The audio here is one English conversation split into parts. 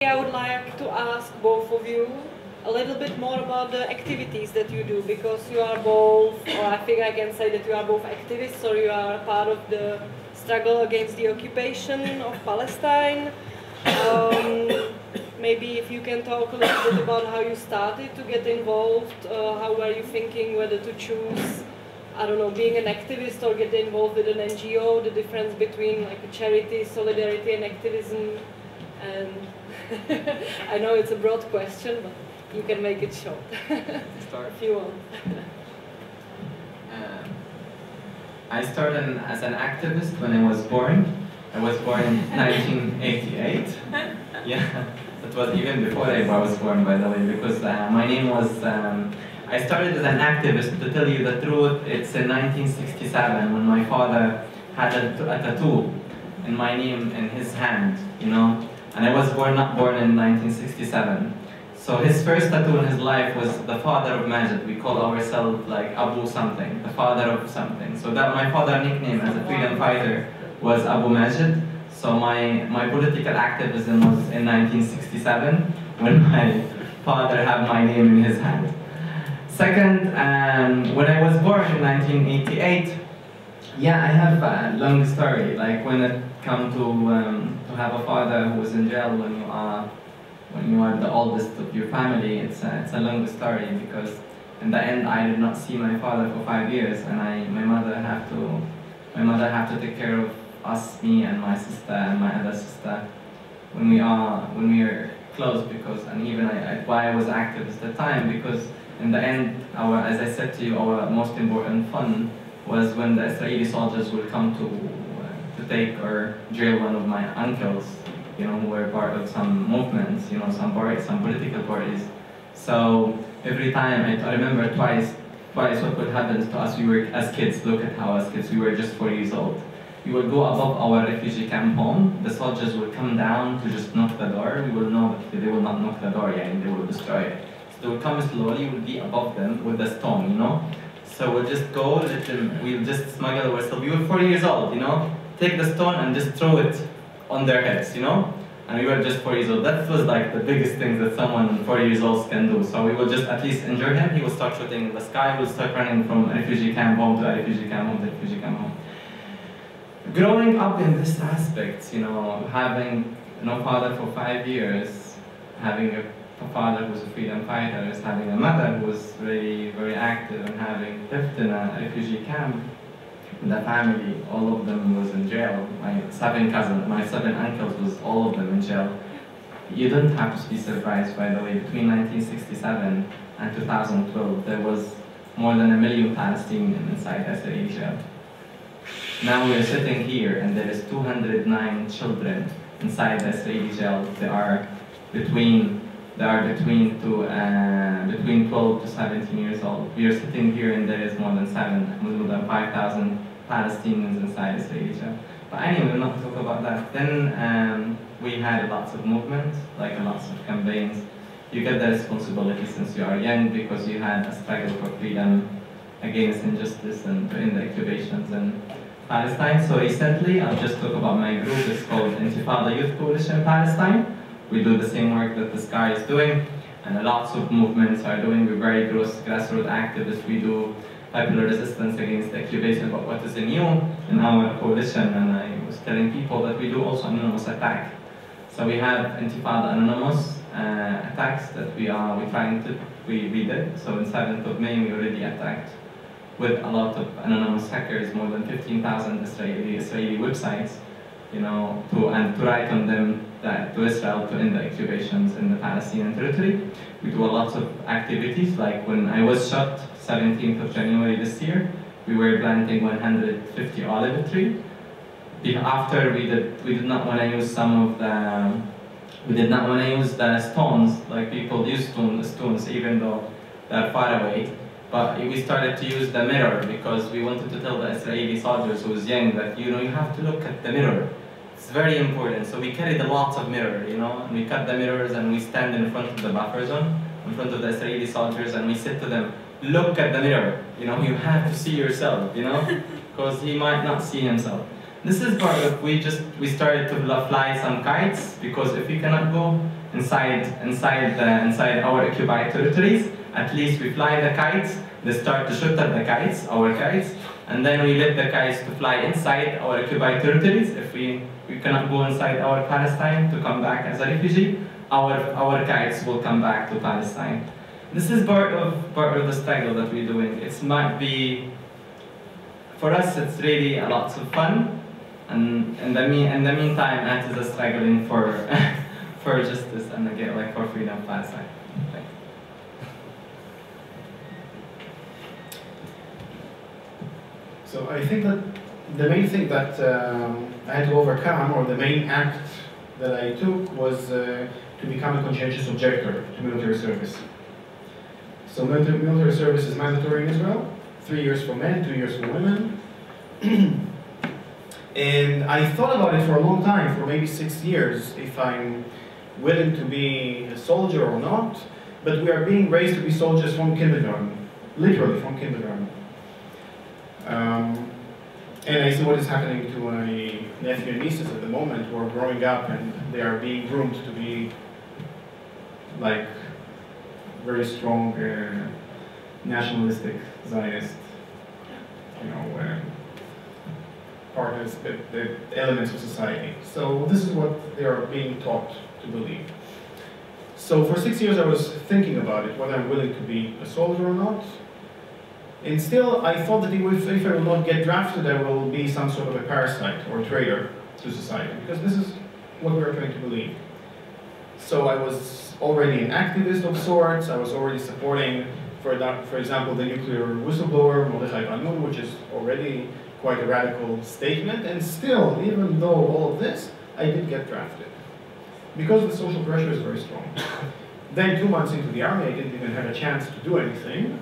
I would like to ask both of you a little bit more about the activities that you do because you are both, or I think I can say that you are both activists or you are part of the struggle against the occupation of Palestine. Um, maybe if you can talk a little bit about how you started to get involved, uh, how were you thinking whether to choose, I don't know, being an activist or get involved with an NGO, the difference between like a charity, solidarity and activism. And I know it's a broad question, but you can make it short if you want. Um, I started as an activist when I was born. I was born in 1988. Yeah, that was even before I was born, by the way, because uh, my name was. Um, I started as an activist. To tell you the truth, it's in 1967 when my father had a, a tattoo in my name in his hand, you know, and I was born born in 1967. So his first tattoo in his life was the father of Majid. We call ourselves like Abu something, the father of something. So that my father nickname as a freedom fighter was Abu Majid. So my, my political activism was in 1967 when my father had my name in his hand. Second, um, when I was born in 1988, yeah, I have a long story. Like when it come to um, to have a father who was in jail when you are when you are the oldest of your family, it's a, it's a long story because in the end I did not see my father for five years, and I my mother have to my mother have to take care of us, me and my sister and my other sister when we are when we are close because and even I, I why I was active at the time because in the end our as I said to you our most important fun was when the Israeli soldiers would come to to take or jail one of my uncles you know, who were part of some movements, you know, some parties, some political parties. So every time, I, I remember twice, twice what would happen to us, we were, as kids, look at how as kids, we were just four years old. We would go above our refugee camp home, the soldiers would come down to just knock the door, we will know that they will not knock the door, yeah, and they will destroy it. So they would come slowly, we'll be above them with the stone, you know? So we'll just go, we'll just smuggle ourselves, we were four years old, you know? Take the stone and just throw it on their heads, you know? And we were just four years old. That was like the biggest thing that someone four years old can do. So we will just at least injure him. He will start shooting in the sky. We'll start running from refugee camp home to refugee camp home to refugee camp home. Growing up in this aspect, you know, having no father for five years, having a, father who was a freedom fighter, having a mother who was very, very active and having lived in a refugee camp, the family, all of them was in jail. My seven cousins, my seven uncles was all of them in jail. You don't have to be surprised, by the way, between 1967 and 2012, there was more than a million Palestinians inside Israeli jail. Now we are sitting here and there is 209 children inside the Israeli jail. They are between they are between to uh, between 12 to 17 years old. We are sitting here and there is more than seven, more than 5,000 Palestinians inside Israeli jail. But anyway, we'll not talk about that. Then um, we had lots of movements, like lots of campaigns. You get the responsibility since you are young because you had a struggle for freedom against injustice and to the occupations in Palestine. So recently, I'll just talk about my group. It's called Intifada Youth Coalition Palestine. We do the same work that this guy is doing, and lots of movements are doing. We're very gross, grassroots activists. We do popular resistance against the occupation, but what is new in our coalition, and I was telling people that we do also anonymous attack. So we have Intifada Anonymous uh, attacks that we are we trying to we, we did. So in 7th of May we already attacked with a lot of anonymous hackers, more than 15,000 Israeli Israeli websites, you know, to and to write on them that to Israel to end the occupations in the Palestinian territory. We do a lot of activities, like when I was shot 17th of January this year, we were planting 150 olive tree. After we did, we did not want to use some of the, we did not want to use the stones, like people use stone, stones even though they're far away. But we started to use the mirror because we wanted to tell the Israeli soldiers who was young that, you know, you have to look at the mirror. It's very important. So we carried lots of mirror, you know, and we cut the mirrors and we stand in front of the buffer zone, in front of the Israeli soldiers, and we said to them, look at the mirror. You know, you have to see yourself, you know, because he might not see himself. This is part of, we just, we started to fly some kites, because if we cannot go inside inside the, inside our occupied territories. At least we fly the kites. They start to shoot at the kites, our kites, and then we let the kites to fly inside our occupied territories. If we we cannot go inside our Palestine to come back as a refugee, our our kites will come back to Palestine. This is part of part of the struggle that we're doing. It might be for us. It's really a lot of fun, and in the mean in the meantime, Ant is struggling for for justice and again like for freedom Palestine. Thanks. So I think that the main thing that um, I had to overcome, or the main act that I took, was uh, to become a conscientious objector to military service. So military, service is mandatory in Israel, three years for men, two years for women. and I thought about it for a long time, for maybe six years, if I'm willing to be a soldier or not. But we are being raised to be soldiers from kindergarten, literally from kindergarten. Um, and I see what is happening to my nephew and nieces at the moment who are growing up and they are being groomed to be like very strong uh, nationalistic Zionist, you know, uh, partners, the, the elements of society. So this is what they are being taught to believe. So for six years I was thinking about it, whether I'm willing to be a soldier or not. And still, I thought that if, if I will not get drafted, I will be some sort of a parasite or a traitor to society, because this is what we are trying to believe. So I was already an activist of sorts, I was already supporting, for, that, for example, the nuclear whistleblower, Mordechai Vanunu, which is already quite a radical statement, and still, even though all of this, I did get drafted. Because the social pressure is very strong. then two months into the army, I didn't even have a chance to do anything,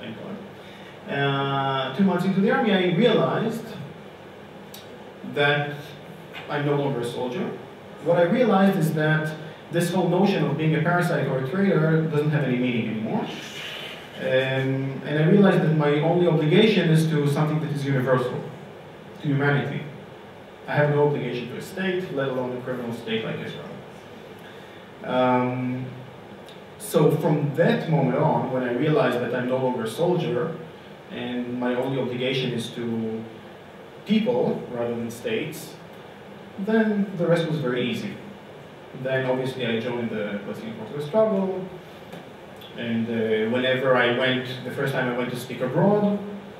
thank God. Uh, two months into the army, I realized that I'm no longer a soldier. What I realized is that this whole notion of being a parasite or a traitor doesn't have any meaning anymore. Um, and I realized that my only obligation is to something that is universal, to humanity. I have no obligation to a state, let alone a criminal state like Israel. Um, so from that moment on, when I realized that I'm no longer a soldier, and my only obligation is to people rather than states, then the rest was very easy. Then obviously I joined the Palestinian Portuguese struggle, and uh, whenever I went, the first time I went to speak abroad,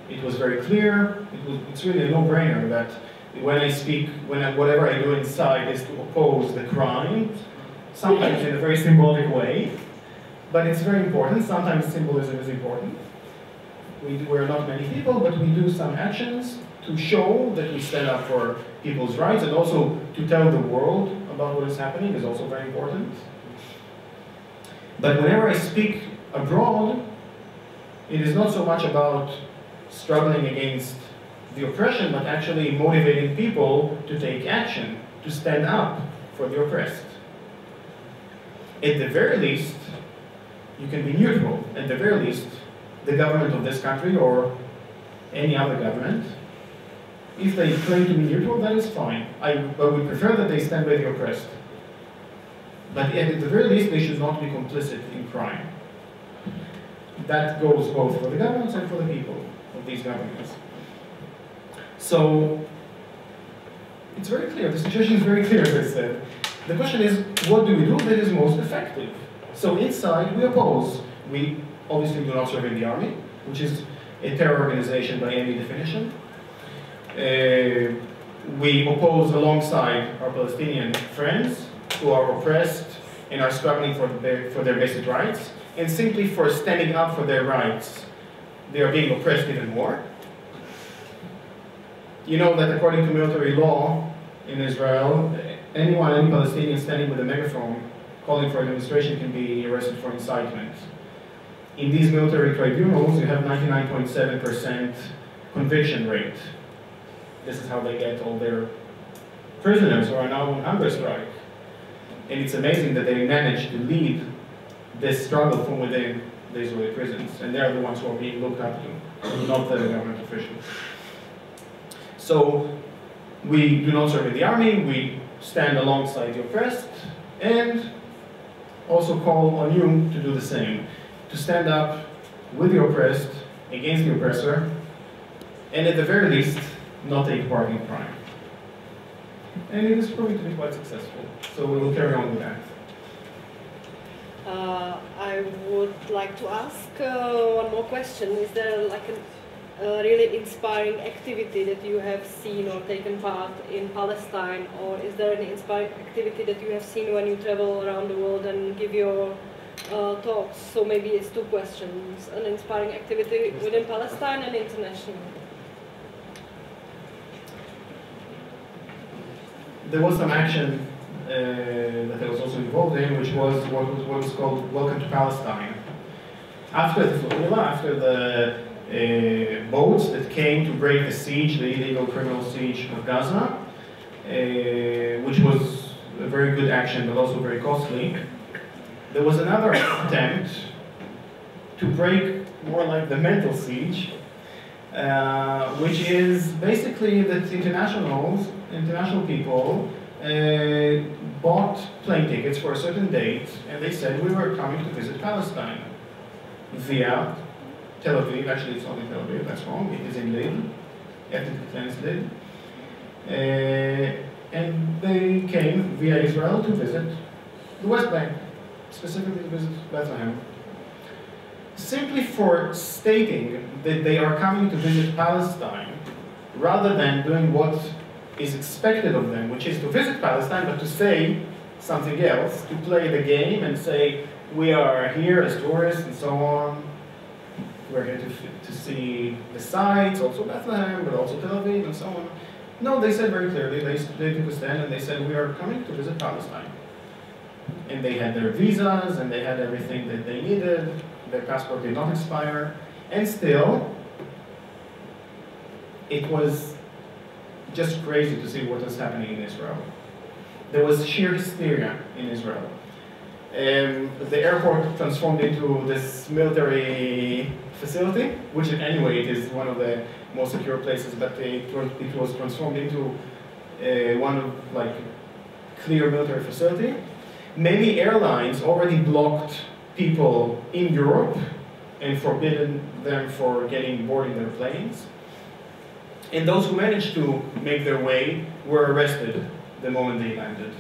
it was very clear, it was, it's really a no-brainer that when I speak, when I, whatever I do inside is to oppose the crime, sometimes in a very symbolic way, but it's very important, sometimes symbolism is important. We, we're not many people, but we do some actions to show that we stand up for people's rights and also to tell the world about what is happening is also very important. But whenever I speak abroad, it is not so much about struggling against the oppression, but actually motivating people to take action, to stand up for the oppressed. At the very least, you can be neutral. At the very least, the government of this country or any other government, if they claim to be neutral, that is fine. I, but we prefer that they stand by the oppressed. But at the very least, they should not be complicit in crime. That goes both for the governments and for the people of these governments. So, it's very clear, the situation is very clear, as I said. The question is, what do we do that is most effective? So inside, we oppose. We obviously do not serve in the army, which is a terror organization by any definition. Uh, we oppose alongside our Palestinian friends who are oppressed and are struggling for their, for their basic rights, and simply for standing up for their rights, they are being oppressed even more. You know that according to military law in Israel, anyone, any Palestinian standing with a megaphone calling for a demonstration can be arrested for incitement. In these military tribunals, you have 99.7% conviction rate. This is how they get all their prisoners who are now on hunger strike. And it's amazing that they managed to lead this struggle from within the Israeli prisons. And they're the ones who are being looked up to, not the government officials. So we do not serve in the army, we stand alongside the oppressed, and also call on you to do the same, to stand up with the oppressed, against the oppressor, and at the very least, not a part in crime. And it is proving to be quite successful, so we will carry on with that. Uh, I would like to ask uh, one more question. Is there like a, a, really inspiring activity that you have seen or taken part in Palestine, or is there any inspiring activity that you have seen when you travel around the world and give your uh, talks? So maybe it's two questions: an inspiring activity within Palestine and international. There was some action uh, that I was also involved in, which was what was, what was called Welcome to Palestine. After the flotilla, after the uh, boats that came to break the siege, the illegal criminal siege of Gaza, uh, which was a very good action but also very costly, there was another attempt to break more like the mental siege, uh, which is basically that internationals, international people, uh, bought plane tickets for a certain date, and they said we were coming to visit Palestine via Tel Aviv. Actually, it's only Tel Aviv, that's wrong. It is in Lid, ethnically cleansed Lid. Uh, and they came via Israel to visit the West Bank, specifically to visit Bethlehem. Simply for stating that they are coming to visit Palestine, rather than doing what is expected of them, which is to visit Palestine, but to say something else, to play the game and say, we are here as tourists and so on. We're here to, to see the sites, also Bethlehem, but also Tel Aviv and so on. No, they said very clearly, they, they took a stand and they said, we are coming to visit Palestine. And they had their visas and they had everything that they needed. Their passport did not expire. And still, it was just crazy to see what was happening in Israel. There was sheer hysteria in Israel. Um, the airport transformed into this military facility, which anyway it is one of the most secure places, but it, it was transformed into uh, one of like clear military facility. Many airlines already blocked people in Europe and forbidden them for getting boarding their planes. And those who managed to make their way were arrested the moment they landed.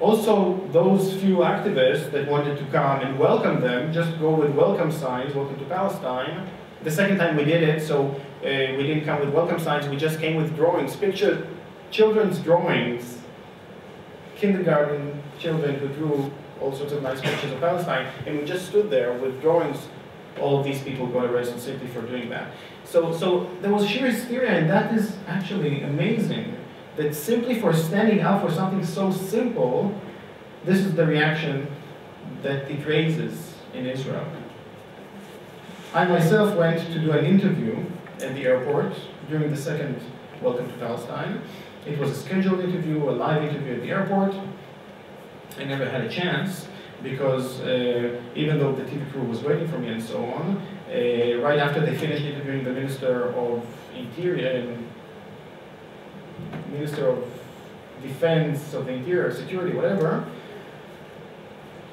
Also, those few activists that wanted to come and welcome them, just go with welcome signs, welcome to Palestine. The second time we did it, so uh, we didn't come with welcome signs, we just came with drawings, pictures, children's drawings, kindergarten children who drew all sorts of nice pictures of Palestine, and we just stood there with drawings. All of these people got arrested simply for doing that. So, so there was sheer hysteria, and that is actually amazing. That simply for standing up for something so simple, this is the reaction that it raises in Israel. I myself went to do an interview at the airport during the second Welcome to Palestine. It was a scheduled interview, a live interview at the airport. I never had a chance because uh, even though the TV crew was waiting for me and so on, uh, right after they finished interviewing the Minister of Interior and Minister of Defense of the Interior, Security, whatever,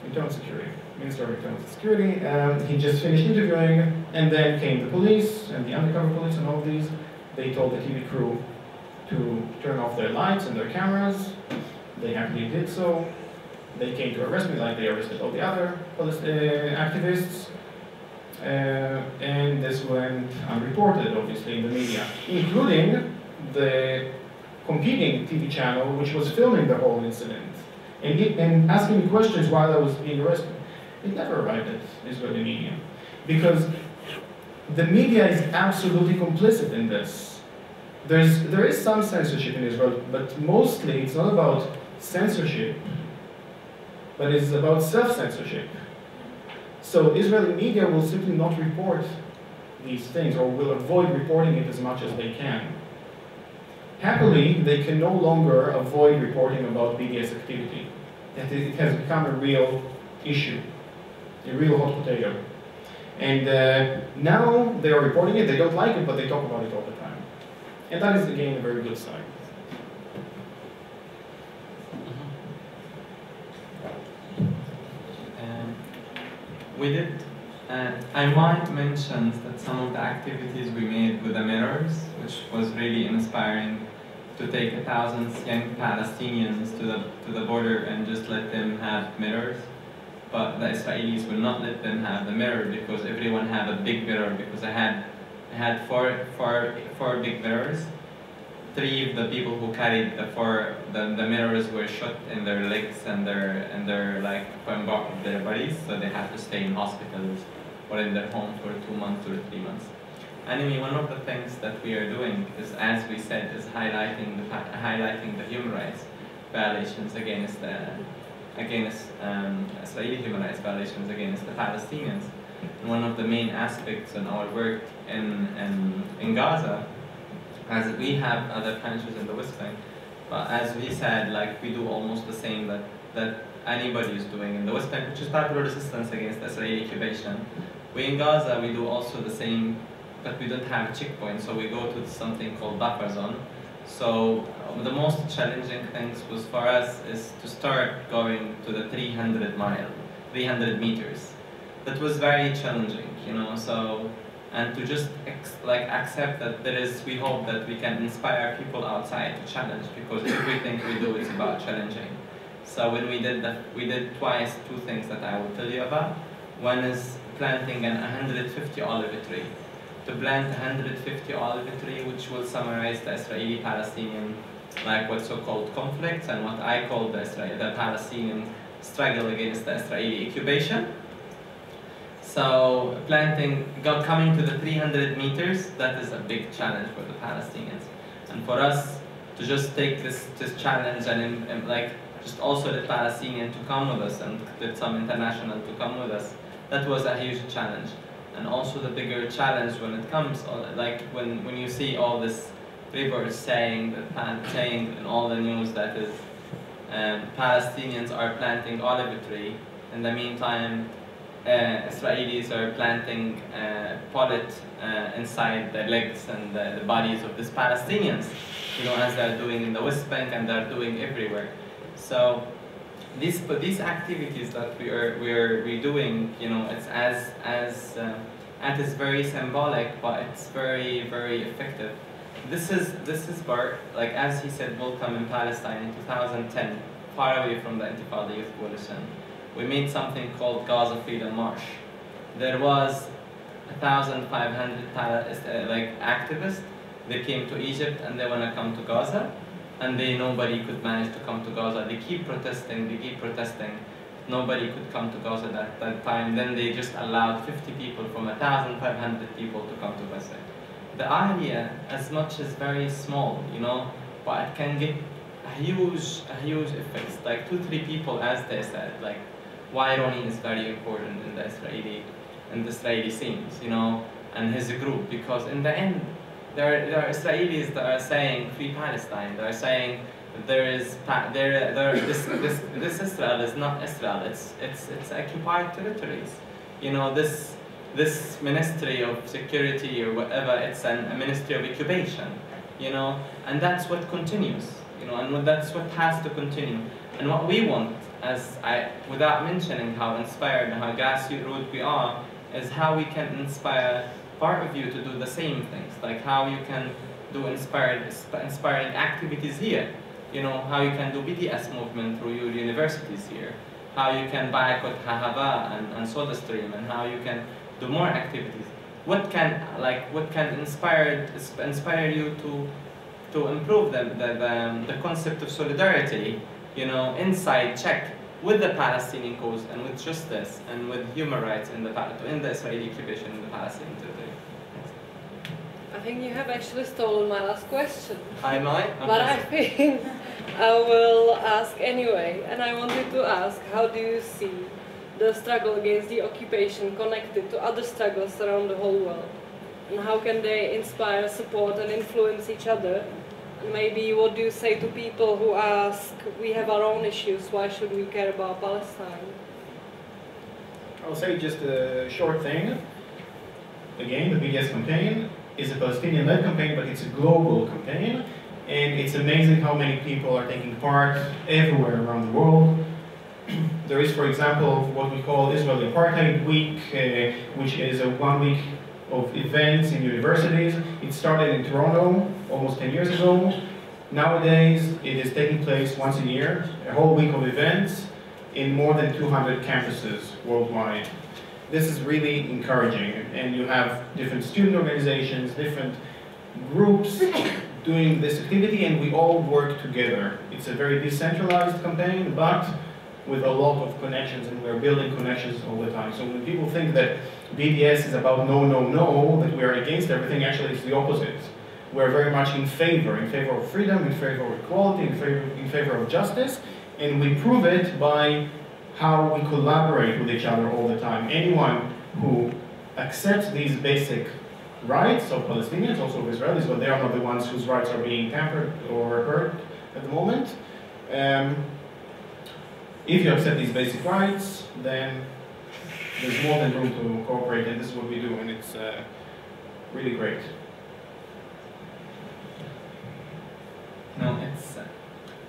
Internal Security, Minister of Internal Security, um, he just finished interviewing, and then came the police and the undercover police and all these. They told the TV crew to turn off their lights and their cameras. They happily did so. They came to arrest me like they arrested all the other uh, activists. Uh, and this went unreported, obviously, in the media, including the competing TV channel which was filming the whole incident and, and asking me questions while I was being arrested. It never arrived at Israeli media because the media is absolutely complicit in this. There's, there is some censorship in Israel, but mostly it's not about censorship, but it's about self-censorship. So Israeli media will simply not report these things or will avoid reporting it as much as they can. Happily, they can no longer avoid reporting about BDS activity. That it has become a real issue, a real hot potato. And uh, now they are reporting it, they don't like it, but they talk about it all the time. And that is, again, a very good sign. We did. Uh, I might mention that some of the activities we made with the mirrors, which was really inspiring, to take a thousand young Palestinians to the to the border and just let them have mirrors. But the Israelis will not let them have the mirror because everyone had a big mirror because I had I had four four four big mirrors three of the people who carried the four the, the mirrors were shot in their legs and their and their like their bodies, so they had to stay in hospitals or in their home for two months or three months. Anyway, one of the things that we are doing is, as we said, is highlighting the highlighting the human rights violations against the against um, Israeli human rights violations against the Palestinians. And one of the main aspects in our work in in, in Gaza as we have other countries in the West Bank. But as we said, like we do almost the same that, that anybody is doing in the West Bank, which is popular resistance against Israeli occupation. We in Gaza, we do also the same, but we don't have a checkpoint, so we go to something called buffer zone. So um, the most challenging things was for us is to start going to the 300 mile, 300 meters. That was very challenging, you know, so and to just like accept that there is, we hope that we can inspire people outside to challenge because everything we do is about challenging. So when we did that, we did twice two things that I will tell you about. One is planting an 150 olive tree. To plant 150 olive tree, which will summarize the Israeli-Palestinian, like what so-called conflicts and what I call the, Israel, the Palestinian struggle against the Israeli occupation. So planting, coming to the 300 meters, that is a big challenge for the Palestinians. And for us to just take this, this challenge and, and like just also the Palestinian to come with us and get some international to come with us, that was a huge challenge. And also the bigger challenge when it comes, like when, when you see all this reports saying, saying in all the news that is um, Palestinians are planting olive tree, in the meantime uh, Israelis are planting uh, pollet uh, inside the legs and the, the, bodies of these Palestinians, you know, as they're doing in the West Bank and they're doing everywhere. So these these activities that we are we are we doing, you know, it's as as uh, and it's very symbolic, but it's very very effective. This is this is part like as he said, will come in Palestine in 2010, far away from the Intifada Youth Coalition we made something called Gaza Freedom March. There was 1,500 uh, like activists. They came to Egypt and they want to come to Gaza, and they nobody could manage to come to Gaza. They keep protesting. They keep protesting. Nobody could come to Gaza that, that time. Then they just allowed 50 people from 1,500 people to come to Gaza. The idea, as much as very small, you know, but it can get a huge, huge effect. Like two, three people, as they said, like why Ronnie is very important in the Israeli in the Israeli scenes, you know, and his group, because in the end, there, are, there are Israelis that are saying free Palestine. They are saying there is there, there this, this this Israel is not Israel. It's it's it's occupied territories. You know this this ministry of security or whatever. It's an, a ministry of occupation. You know, and that's what continues. You know, and that's what has to continue. And what we want as I, without mentioning how inspired and how grassroots we are, is how we can inspire part of you to do the same things, like how you can do inspired, inspiring activities here, you know, how you can do BDS movement through your universities here, how you can boycott Ahava and, and SodaStream, and how you can do more activities. What can, like, what can inspire, inspire you to, to improve the, the, the, the concept of solidarity you know, inside check with the Palestinian cause and with justice and with human rights in the in the Israeli occupation in the Palestinian territory. I think you have actually stolen my last question. I might. But I think I will ask anyway. And I wanted to ask, how do you see the struggle against the occupation connected to other struggles around the whole world? And how can they inspire, support and influence each other maybe what do you say to people who ask, we have our own issues, why should we care about Palestine? I'll say just a short thing. Again, the BDS campaign is a Palestinian-led campaign, but it's a global campaign. And it's amazing how many people are taking part everywhere around the world. there is, for example, what we call Israeli Apartheid Week, uh, which is a one week of events in universities. It started in Toronto almost 10 years ago. Nowadays, it is taking place once a year, a whole week of events in more than 200 campuses worldwide. This is really encouraging, and you have different student organizations, different groups doing this activity, and we all work together. It's a very decentralized campaign, but with a lot of connections, and we're building connections all the time. So when people think that BDS is about no, no, no, that we're against everything, actually it's the opposite. We're very much in favor, in favor of freedom, in favor of equality, in favor, in favor of justice, and we prove it by how we collaborate with each other all the time. Anyone who accepts these basic rights of Palestinians, also of Israelis, but they are not the ones whose rights are being tampered or hurt at the moment. Um, if you accept these basic rights, then there's more than room to cooperate, and this is what we do, and it's uh, really great. No, it's uh,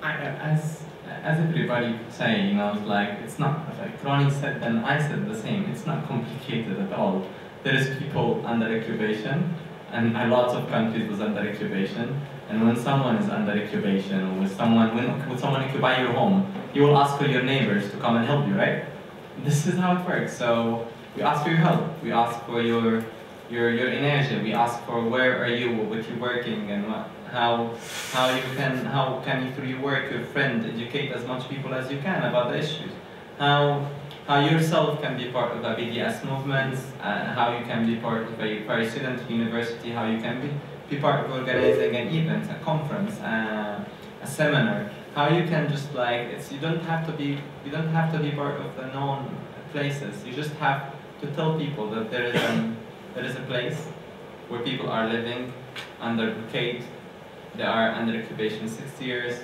I, as as everybody say, you know, it's like it's not like Ronnie said and I said the same. It's not complicated at all. There is people under incubation, and lots of countries was under incubation. And when someone is under incubation, or with someone when with someone occupy your home, you will ask for your neighbors to come and help you, right? This is how it works. So we ask for your help. We ask for your your your energy. We ask for where are you, what you're working, and what how how you can how can you through your work, your friend, educate as much people as you can about the issues. How how yourself can be part of the BDS movement, and how you can be part of a student university, how you can be be part of organizing an event, a conference, uh, a seminar. How you can just like it's you don't have to be you don't have to be part of the known places. You just have to tell people that there is a there is a place where people are living under blockade they are under occupation 60 years,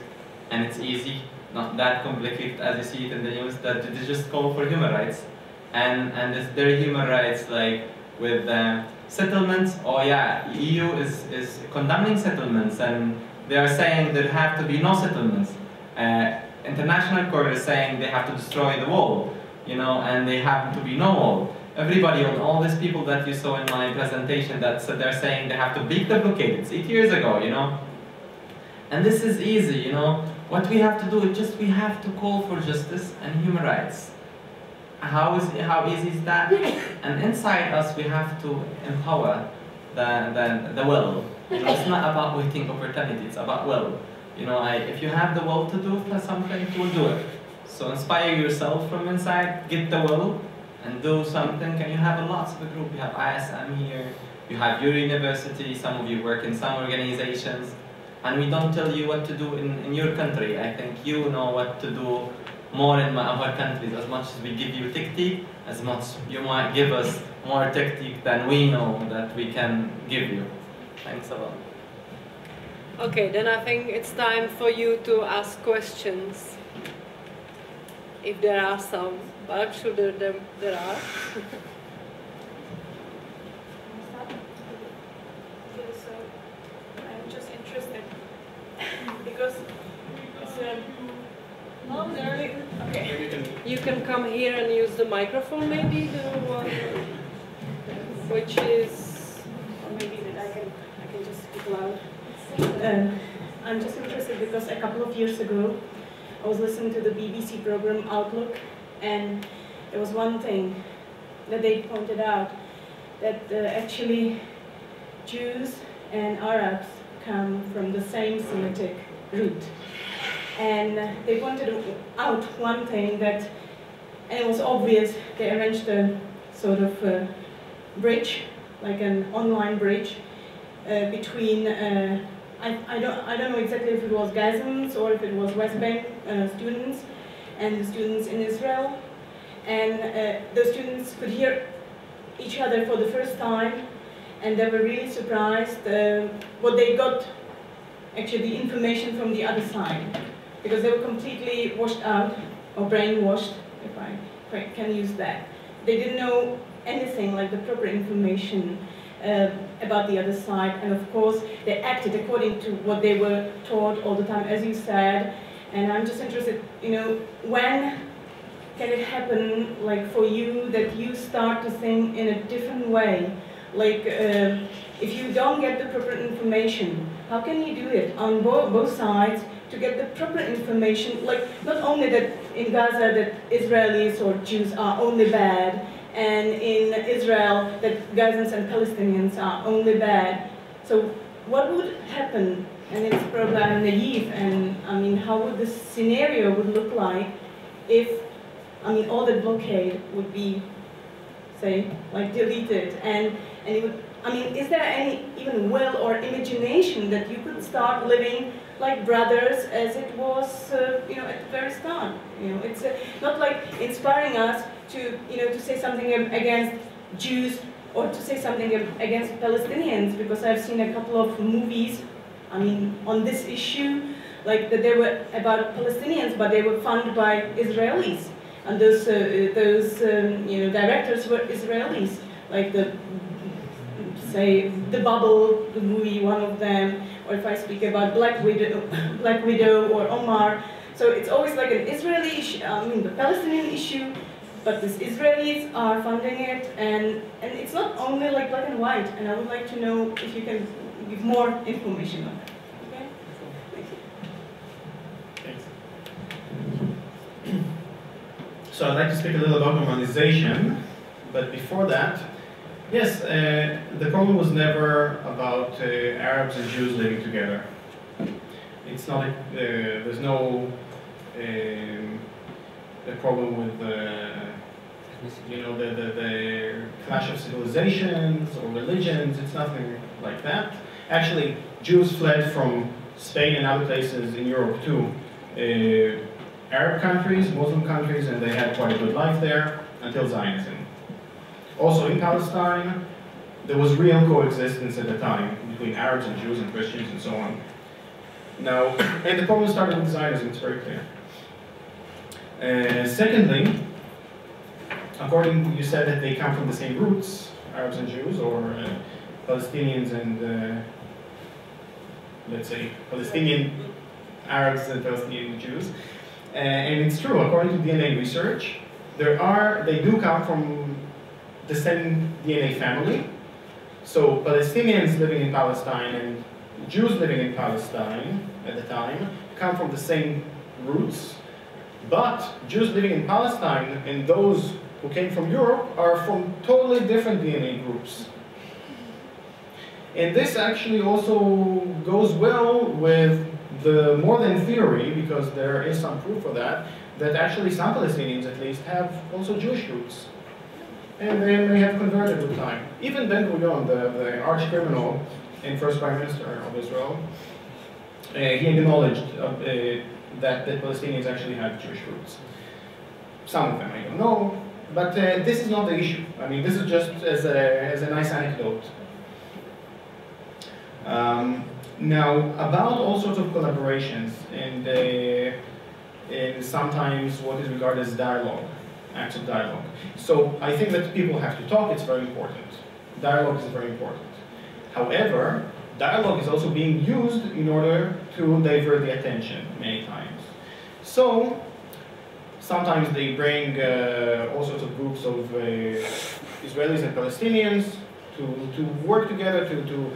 and it's easy, not that complicated as you see it in the news, that they just call for human rights. And, and it's their human rights, like with uh, settlements, oh yeah, EU is, is condemning settlements, and they are saying there have to be no settlements. Uh, international court is saying they have to destroy the wall, you know, and they have to be no wall. Everybody, on all these people that you saw in my presentation, that so they're saying they have to beat the blockade. It's eight years ago, you know. And this is easy, you know. What we have to do is just we have to call for justice and human rights. How is how easy is that? And inside us we have to empower the the, the will. You know, it's not about waiting opportunity, it's about will. You know, I, if you have the will to do something, you will do it. So inspire yourself from inside, get the will, and do something. And you have a lots of a group. You have ISM here, you have your university, some of you work in some organizations and we don't tell you what to do in, in your country. I think you know what to do more in my our countries. As much as we give you technique, as much you might give us more technique than we know that we can give you. Thanks a lot. Okay, then I think it's time for you to ask questions. If there are some, but I'm sure there, there, there are. Oh, there. Okay. You can come here and use the microphone, maybe the one which is, or maybe that I can I can just speak loud. Uh, I'm just interested because a couple of years ago, I was listening to the BBC program Outlook, and there was one thing that they pointed out that uh, actually Jews and Arabs come from the same Semitic root. And they pointed out one thing that, and it was obvious, they arranged a sort of a bridge, like an online bridge, uh, between, uh, I, I, don't, I don't know exactly if it was Gazans or if it was West Bank uh, students and the students in Israel. And uh, the students could hear each other for the first time and they were really surprised uh, what they got actually the information from the other side because they were completely washed out or brainwashed, if I, can use that. They didn't know anything like the proper information uh, about the other side, and of course they acted according to what they were taught all the time, as you said. And I'm just interested, you know, when can it happen, like for you, that you start to think in a different way? Like, uh, if you don't get the proper information, how can you do it on bo both sides to get the proper information? Like, not only that in Gaza that Israelis or Jews are only bad, and in Israel that Gazans and Palestinians are only bad. So what would happen, and it's probably naive, and I mean, how would the scenario would look like if, I mean, all the blockade would be, say, like deleted, and, and it would, I mean, is there any even will or imagination that you could start living like brothers as it was, uh, you know, at the very start. You know, it's uh, not like inspiring us to, you know, to say something against Jews or to say something against Palestinians because I've seen a couple of movies, I mean, on this issue, like that they were about Palestinians, but they were funded by Israelis. And those, uh, those um, you know, directors were Israelis, like the, say, The Bubble, the movie, one of them, or if I speak about Black Widow, Black Widow or Omar. So it's always like an Israeli issue, I mean the Palestinian issue, but the Israelis are funding it, and, and it's not only like black and white, and I would like to know if you can give more information on that. Okay? Thank you. Thanks. So I'd like to speak a little about normalization, but before that, Yes, uh, the problem was never about uh, Arabs and Jews living together. It's not, a, uh, there's no um, a problem with uh, you know, the, the, the, clash of civilizations or religions, it's nothing like that. Actually, Jews fled from Spain and other places in Europe too. Uh, Arab countries, Muslim countries, and they had quite a good life there until Zionism. Also in Palestine, there was real coexistence at the time between Arabs and Jews and Christians and so on. Now, and the problem started with Zionism, it's very clear. Uh, secondly, according you said that they come from the same roots, Arabs and Jews, or uh, Palestinians and, uh, let's say, Palestinian Arabs and Palestinian Jews. Uh, and it's true, according to DNA research, there are, they do come from the same DNA family. So Palestinians living in Palestine and Jews living in Palestine at the time come from the same roots, but Jews living in Palestine and those who came from Europe are from totally different DNA groups. And this actually also goes well with the more than theory, because there is some proof for that, that actually some Palestinians at least have also Jewish roots and they may have converted with time. Even Ben Gurion, the, the arch criminal and first prime minister of Israel, uh, he acknowledged uh, that the Palestinians actually had Jewish roots. Some of them, I don't know, but uh, this is not the issue. I mean, this is just as a, as a nice anecdote. Um, now, about all sorts of collaborations and, uh, and sometimes what is regarded as dialogue acts of dialogue. So I think that people have to talk, it's very important. Dialogue is very important. However, dialogue is also being used in order to divert the attention many times. So, sometimes they bring uh, all sorts of groups of uh, Israelis and Palestinians to, to work together, to, to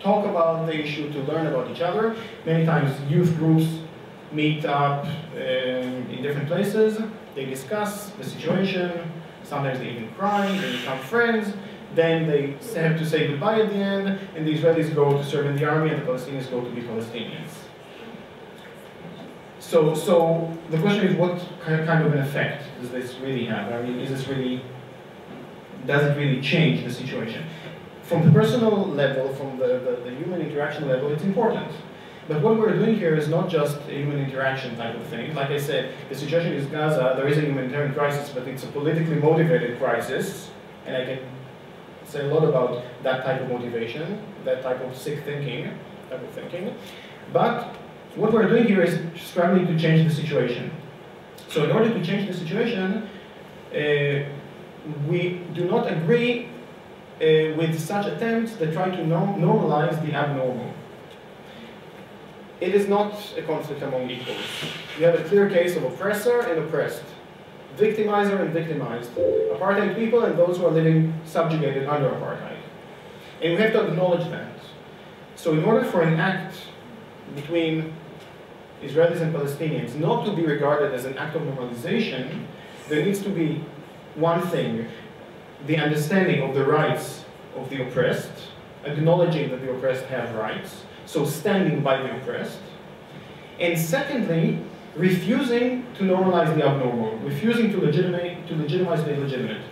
talk about the issue, to learn about each other. Many times youth groups meet up um, in different places they discuss the situation, sometimes they even cry, they become friends, then they have to say goodbye at the end, and the Israelis go to serve in the army and the Palestinians go to be Palestinians. So, so the question is what kind of an effect does this really have? I mean, is this really, does it really change the situation? From the personal level, from the, the, the human interaction level, it's important. But what we're doing here is not just a human interaction type of thing. Like I said, the situation is Gaza, there is a humanitarian crisis, but it's a politically motivated crisis, and I can say a lot about that type of motivation, that type of sick thinking, type of thinking. But what we're doing here is struggling to change the situation. So in order to change the situation, uh, we do not agree uh, with such attempts that try to normalize the abnormal it is not a conflict among equals. You have a clear case of oppressor and oppressed. victimizer and victimized, apartheid people and those who are living subjugated under apartheid. And we have to acknowledge that. So in order for an act between Israelis and Palestinians not to be regarded as an act of normalization, there needs to be one thing, the understanding of the rights of the oppressed, acknowledging that the oppressed have rights, so standing by the oppressed. And secondly, refusing to normalize the abnormal, refusing to, legitimate, to legitimize the illegitimate.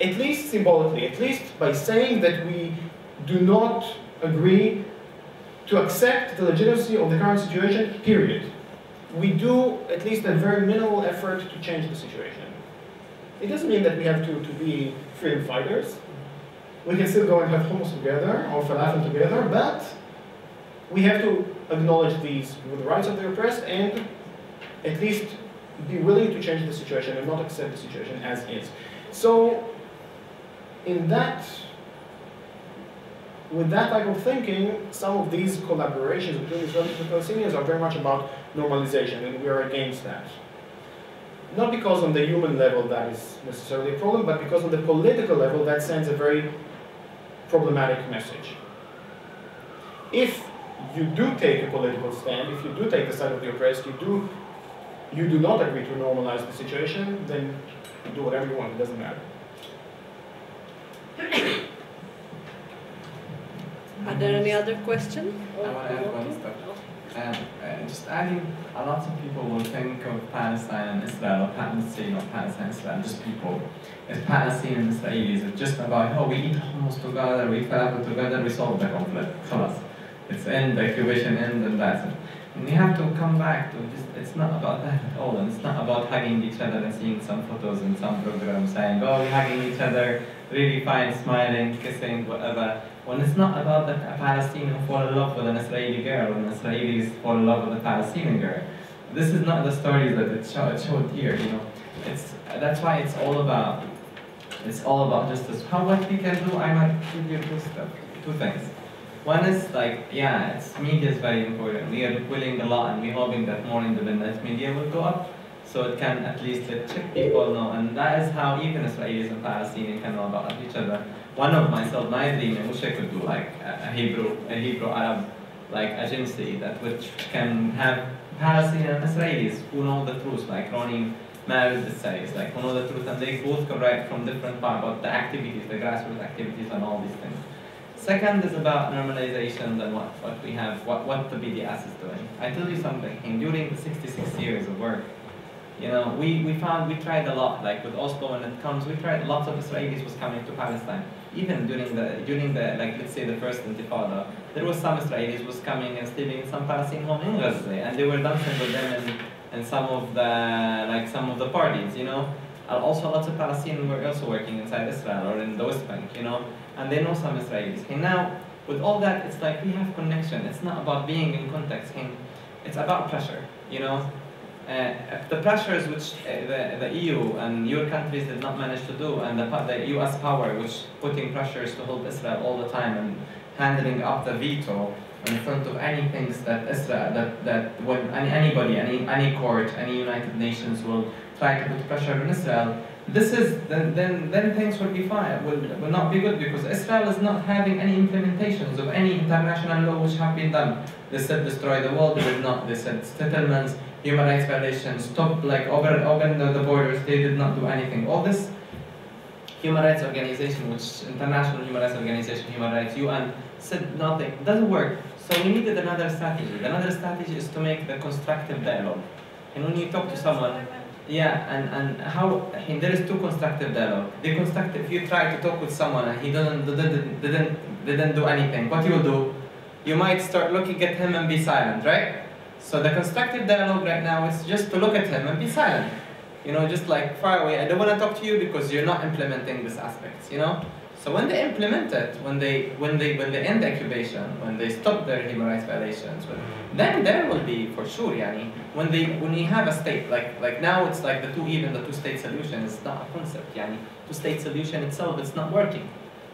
At least symbolically, at least by saying that we do not agree to accept the legitimacy of the current situation, period. We do at least a very minimal effort to change the situation. It doesn't mean that we have to, to be freedom fighters. We can still go and have hummus together or falafel together, but we have to acknowledge these the rights of the oppressed and at least be willing to change the situation and not accept the situation as is. So, in that, with that type of thinking, some of these collaborations between Israelis and Palestinians are very much about normalization, and we are against that. Not because on the human level that is necessarily a problem, but because on the political level that sends a very problematic message. If you do take a political stand, if you do take the side of the oppressed, you do you do not agree to normalize the situation, then do whatever you want, it doesn't matter. Are there any other questions? I want to add one stuff. Uh, just adding, a lot of people will think of Palestine and Israel, or Palestine or Palestine and Israel, just people. As Palestine and Israelis, it's just about, oh, we eat hummus together, we falafel together, we solve the conflict. Khalas. It's end, the occupation ends, and that's it. And you have to come back to just, it's not about that at all. And it's not about hugging each other and seeing some photos and some program saying, oh, we're hugging each other, really fine, smiling, kissing, whatever. When it's not about the Palestinian fall in love with an Israeli girl, when Israelis fall in love with a Palestinian girl. This is not the stories that it showed here, you know. It's, that's why it's all about, it's all about justice. How, what we can do, I might give you two, stuff, two things. One is like, yeah, it's media is very important. We are willing a lot and we're hoping that more independent media will go up so it can at least let people know. And that is how even Israelis and Palestinians can know about each other. One of myself, my dream, I wish I could do like a Hebrew, a Hebrew Arab like agency that which can have Palestinian and Israelis who know the truth, like Ronnie Marid says, like who know the truth and they both write from different parts about the activities, the grassroots activities and all these things. Second is about normalization and what, what we have, what, what the BDS is doing. I tell you something, during the 66 years of work, you know, we, we found, we tried a lot, like with Oslo when it comes, we tried, lots of Israelis was coming to Palestine. Even during the, during the, like let's say the first intifada, there was some Israelis was coming and sleeping in some Palestinian home in Gaza, and they were dancing with them and, in some of the, like some of the parties, you know. Also lots of Palestinians were also working inside Israel or in the West Bank, you know and they know some Israelis. And now, with all that, it's like we have connection. It's not about being in contact. It's about pressure, you know? Uh, the pressures which uh, the, the EU and your countries did not manage to do, and the, the US power which putting pressures to help Israel all the time and handling up the veto in front of any things that Israel, that, that when any, anybody, any, any court, any United Nations will try to put pressure on Israel, this is, then, then, then things will be fine, will, will not be good because Israel is not having any implementations of any international law which have been done. They said destroy the world, they did not. They said settlements, human rights violations, stop, like open, open the, the borders, they did not do anything. All this human rights organization, which international human rights organization, human rights, UN, said nothing. Doesn't work. So we needed another strategy. Another strategy is to make the constructive dialogue. And when you talk to someone, yeah, and, and how there is two constructive dialogue. The constructive, if you try to talk with someone and he doesn't didn't didn't didn't do anything, what you will do? You might start looking at him and be silent, right? So the constructive dialogue right now is just to look at him and be silent. You know, just like far away. I don't want to talk to you because you're not implementing this aspect. You know. So when they implement it, when they when they when they end the occupation, when they stop their human rights violations, when, then there will be for sure, yani, when they when you have a state like like now it's like the two even the two state solution is not a concept, yani. Two state solution itself it's not working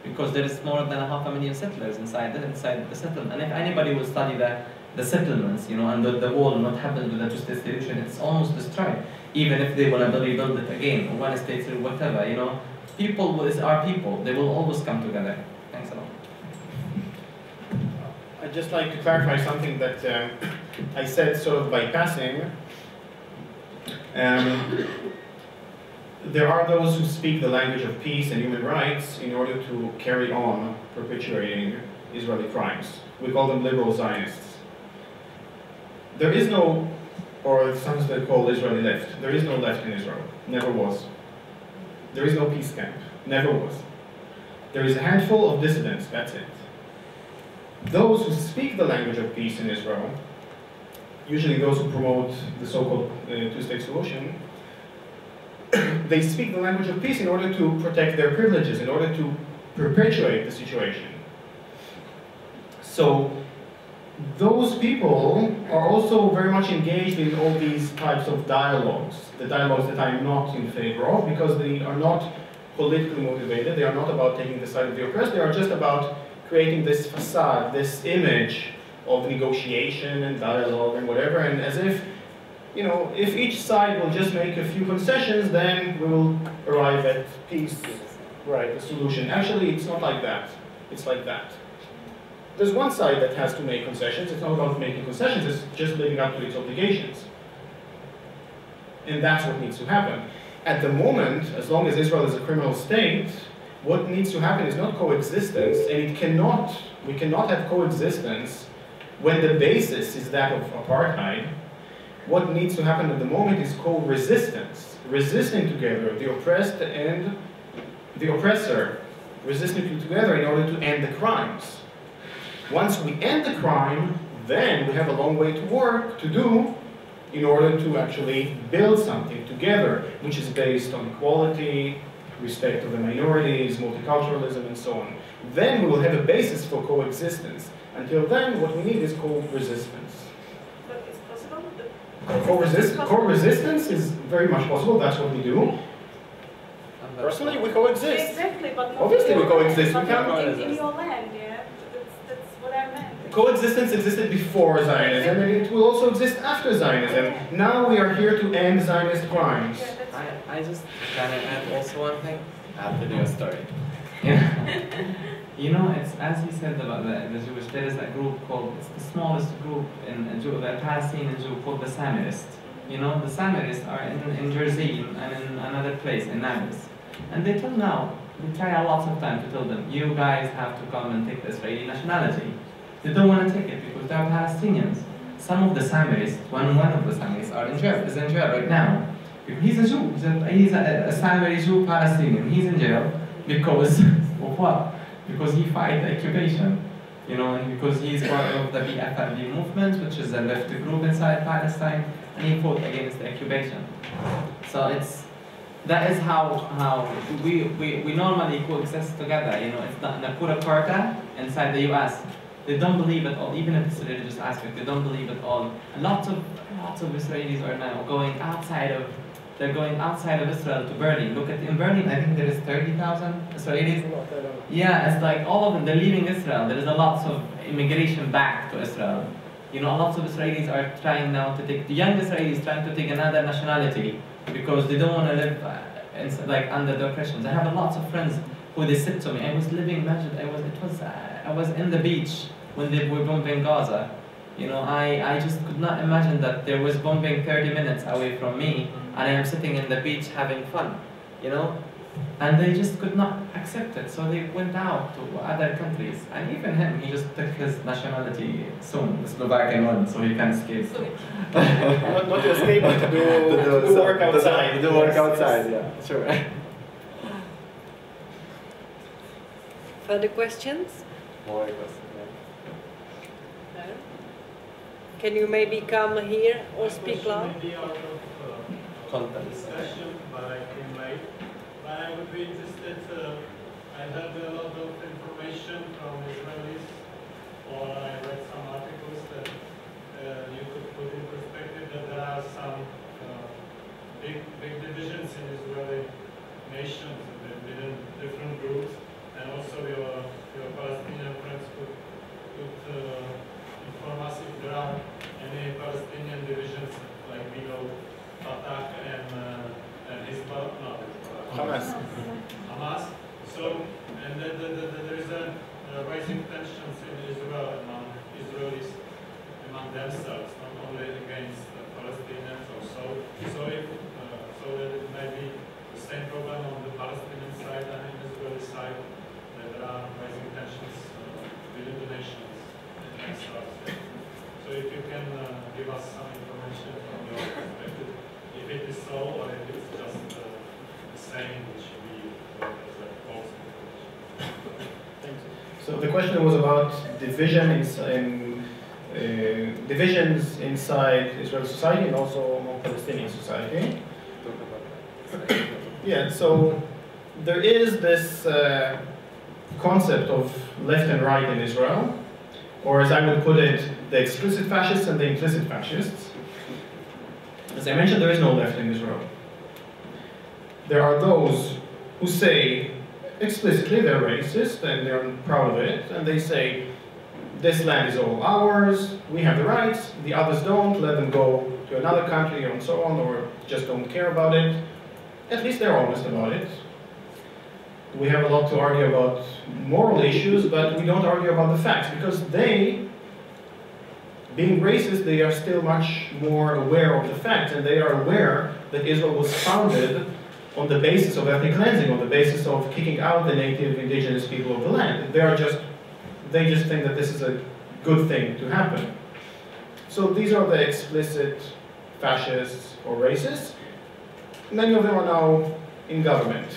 because there is more than a half a million settlers inside the, inside the settlement. And if anybody will study the the settlements, you know, and the, the wall what happened with the two-state solution, it's almost destroyed. Even if they want to rebuild it again, or one state or whatever, you know, people is our people. They will always come together. Thanks a lot. I'd just like to clarify something that um, I said sort of by passing. Um, there are those who speak the language of peace and human rights in order to carry on perpetuating Israeli crimes. We call them liberal Zionists. There is no, or sometimes they call Israeli left. There is no left in Israel. Never was. There is no peace camp. Never was. There is a handful of dissidents, that's it. Those who speak the language of peace in Israel, usually those who promote the so-called uh, two-state solution, they speak the language of peace in order to protect their privileges, in order to perpetuate the situation. So those people are also very much engaged in all these types of dialogues, the dialogues that I'm not in favor of because they are not politically motivated, they are not about taking the side of the oppressed, they are just about creating this facade, this image of negotiation and dialogue and whatever, and as if, you know, if each side will just make a few concessions, then we will arrive at peace, right, the solution. Actually, it's not like that. It's like that. There's one side that has to make concessions. It's not about making concessions, it's just living up to its obligations. And that's what needs to happen. At the moment, as long as Israel is a criminal state, what needs to happen is not coexistence, and it cannot, we cannot have coexistence when the basis is that of apartheid. What needs to happen at the moment is co-resistance, resisting together the oppressed and the oppressor, resisting together in order to end the crimes. Once we end the crime, then we have a long way to work, to do, in order to actually build something together, which is based on equality, respect of the minorities, multiculturalism, and so on. Then we will have a basis for coexistence. Until then, what we need is co-resistance. But it's possible? Co-resist co-resistance is very much possible, that's what we do. Personally, we coexist. Exactly, but Obviously we coexist, we but can not in, in your land, yeah? That's, that's what I meant. Coexistence existed before Zionism, and it will also exist after Zionism. Now we are here to end Zionist crimes. I, I just can I add also one thing? Add to your story. Yeah. you know, it's as he said about the, the Jewish. There is a group called it's the smallest group in, in Jew, the Palestinian Jew called the Samarists. You know, the Samarists are in, in Jersey and in another place in Nablus, and they till now we try a lot of time to tell them, you guys have to come and take the Israeli nationality. They don't want to take it because they're Palestinians. Some of the Samarists, one one of the Samarists, are in jail. Is in jail right now. He's a Jew. He's a, he's a, a Samari Jew Palestinian. He's in jail because of what? Because he fight the occupation. You know, and because he's part of the PFLP movement, which is a left group inside Palestine, and he fought against the occupation. So it's that is how how we, we, we normally coexist together. You know, it's not Neturei Karta inside the U.S. They don't believe at all, even if it's a religious aspect. They don't believe at all. Lots of lots of Israelis are now going outside of. They're going outside of Israel to Berlin. Look at in Berlin, I think there is thirty thousand Israelis. Yeah, it's like all of them. They're leaving Israel. There is a lot of immigration back to Israel. You know, a lots of Israelis are trying now to take the young Israelis trying to take another nationality because they don't want to live uh, like under the oppression. I have a lots of friends who they said to me, I was living, imagine, I was, it was, uh, I was in the beach when they were bombing Gaza. You know, I, I just could not imagine that there was bombing 30 minutes away from me and I am sitting in the beach having fun, you know? And they just could not accept it, so they went out to other countries. And even him, he just took his nationality soon, the Slovakian one, so he can escape. not, not to escape, but to do, to do work outside. To do work Yes, outside, yes. yeah, sure. Further questions? More questions, No? Can you maybe come here or speak loud? Maybe out of uh, Content. discussion, but I came late. But I would be interested, uh, I heard a lot of information from Israelis, or I read some articles that uh, you could put in perspective that there are some uh, big, big divisions in Israeli nations within different groups, and also your, your Palestinian friends could, could uh, inform us if there are any Palestinian divisions like below Fatah and, uh, and Hezbollah, no, Hamas. Hamas. So, and then the, the, the, there is a uh, rising tensions in Israel among Israelis, among themselves, not only against uh, Palestinians or so. So, if, uh, so that it may be the same problem on the Palestinian side and in Israeli side there are rising tensions within the nations So if you can uh, give us some information from your perspective, if it is so or if it's just uh, the same which we got as a false information. Thanks. So the question was about division in, in uh, divisions inside Israeli society and also among Palestinian society. Yeah, so there is this uh, concept of left and right in Israel, or as I would put it, the explicit fascists and the implicit fascists. As I mentioned, there is no left in Israel. There are those who say explicitly they're racist and they're proud of it, and they say this land is all ours, we have the rights, the others don't, let them go to another country and so on, or just don't care about it. At least they're honest about it. We have a lot to argue about moral issues, but we don't argue about the facts, because they, being racist, they are still much more aware of the facts, and they are aware that Israel was founded on the basis of ethnic cleansing, on the basis of kicking out the native indigenous people of the land. They are just, they just think that this is a good thing to happen. So these are the explicit fascists or racists. Many of them are now in government.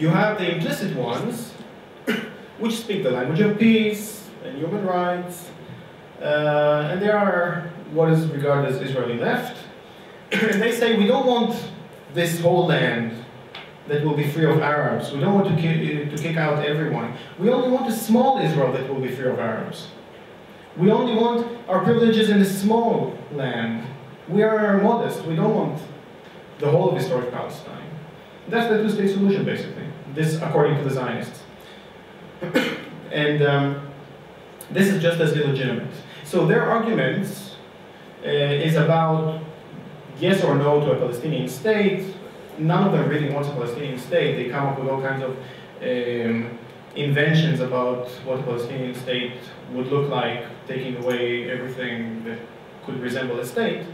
You have the implicit ones, which speak the language of peace and human rights, uh, and they are what is regarded as Israeli left. and they say we don't want this whole land that will be free of Arabs. We don't want to kick, to kick out everyone. We only want a small Israel that will be free of Arabs. We only want our privileges in a small land. We are modest. We don't want the whole of historic Palestine. That's the two-state solution, basically. This, according to the Zionists. and um, this is just as illegitimate. So their arguments uh, is about yes or no to a Palestinian state. None of them really wants a Palestinian state. They come up with all kinds of um, inventions about what a Palestinian state would look like, taking away everything that could resemble a state.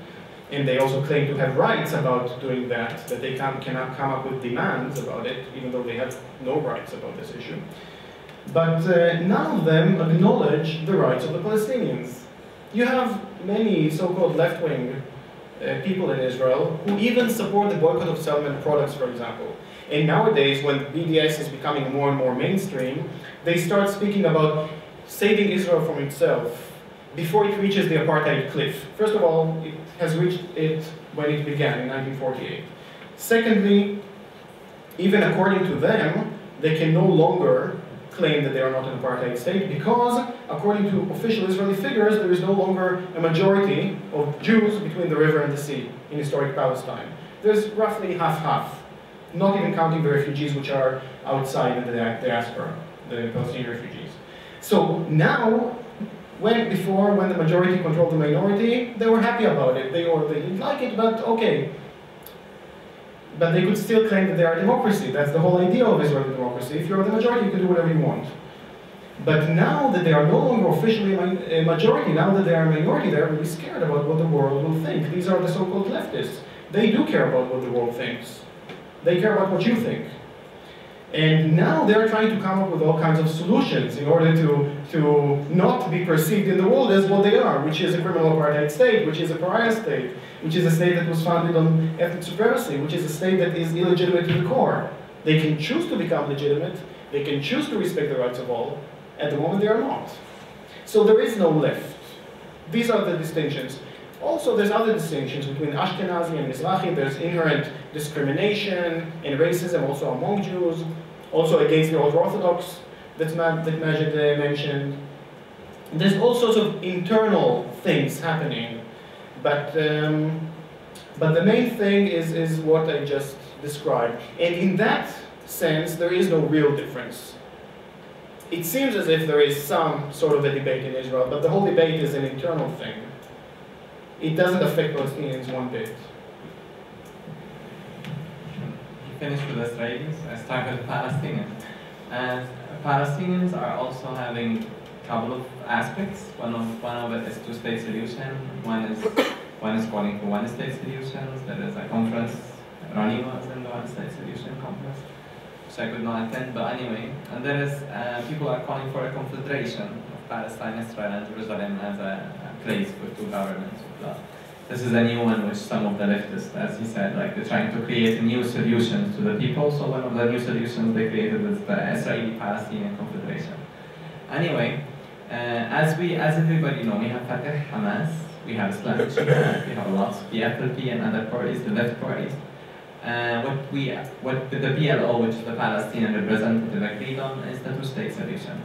And they also claim to have rights about doing that, that they can, cannot come up with demands about it, even though they have no rights about this issue. But uh, none of them acknowledge the rights of the Palestinians. You have many so-called left-wing uh, people in Israel who even support the boycott of settlement products, for example. And nowadays, when BDS is becoming more and more mainstream, they start speaking about saving Israel from itself before it reaches the apartheid cliff. First of all, it has reached it when it began in 1948. Secondly, even according to them, they can no longer claim that they are not an apartheid state because, according to official Israeli figures, there is no longer a majority of Jews between the river and the sea in historic Palestine. There's roughly half-half, not even counting the refugees which are outside the diaspora, the Palestinian refugees. So now, when before, when the majority controlled the minority, they were happy about it. They or they didn't like it, but okay, but they could still claim that they are a democracy. That's the whole idea of Israeli democracy. If you're the majority, you can do whatever you want. But now that they are no longer officially a majority, now that they are a minority, they're really scared about what the world will think. These are the so-called leftists. They do care about what the world thinks. They care about what you think. And now they're trying to come up with all kinds of solutions in order to, to not be perceived in the world as what they are, which is a criminal apartheid state, which is a pariah state, which is a state that was founded on ethnic supremacy, which is a state that is illegitimate to the core. They can choose to become legitimate, they can choose to respect the rights of all, at the moment they are not. So there is no left. These are the distinctions. Also, there's other distinctions between Ashkenazi and Mizrahi. There's inherent discrimination and racism also among Jews, also against the Orthodox that, that Majid uh, mentioned. There's all sorts of internal things happening, but, um, but the main thing is, is what I just described. And in that sense, there is no real difference. It seems as if there is some sort of a debate in Israel, but the whole debate is an internal thing it doesn't affect Palestinians one bit. You finished with Israelis, I start with Palestinians. And Palestinians are also having a couple of aspects. One of one of it is two-state solution. One is one is calling for one-state solutions. There is a conference. Ronnie was in the one-state solution conference, which I could not attend. But anyway, and there is uh, people are calling for a confederation of Palestine, Israel, and Jerusalem as a, a place for two governments. This is a new one which some of the leftists, as he said, like they're trying to create new solutions to the people. So one of the new solutions they created is the Israeli-Palestinian Confederation. Anyway, uh, as we, as everybody know, we have Fatah, Hamas, we have Islamic we have lots of the FLP and other parties, the left parties. Uh, what we, what the PLO, which the Palestinian representative agreed on, is the two-state solution.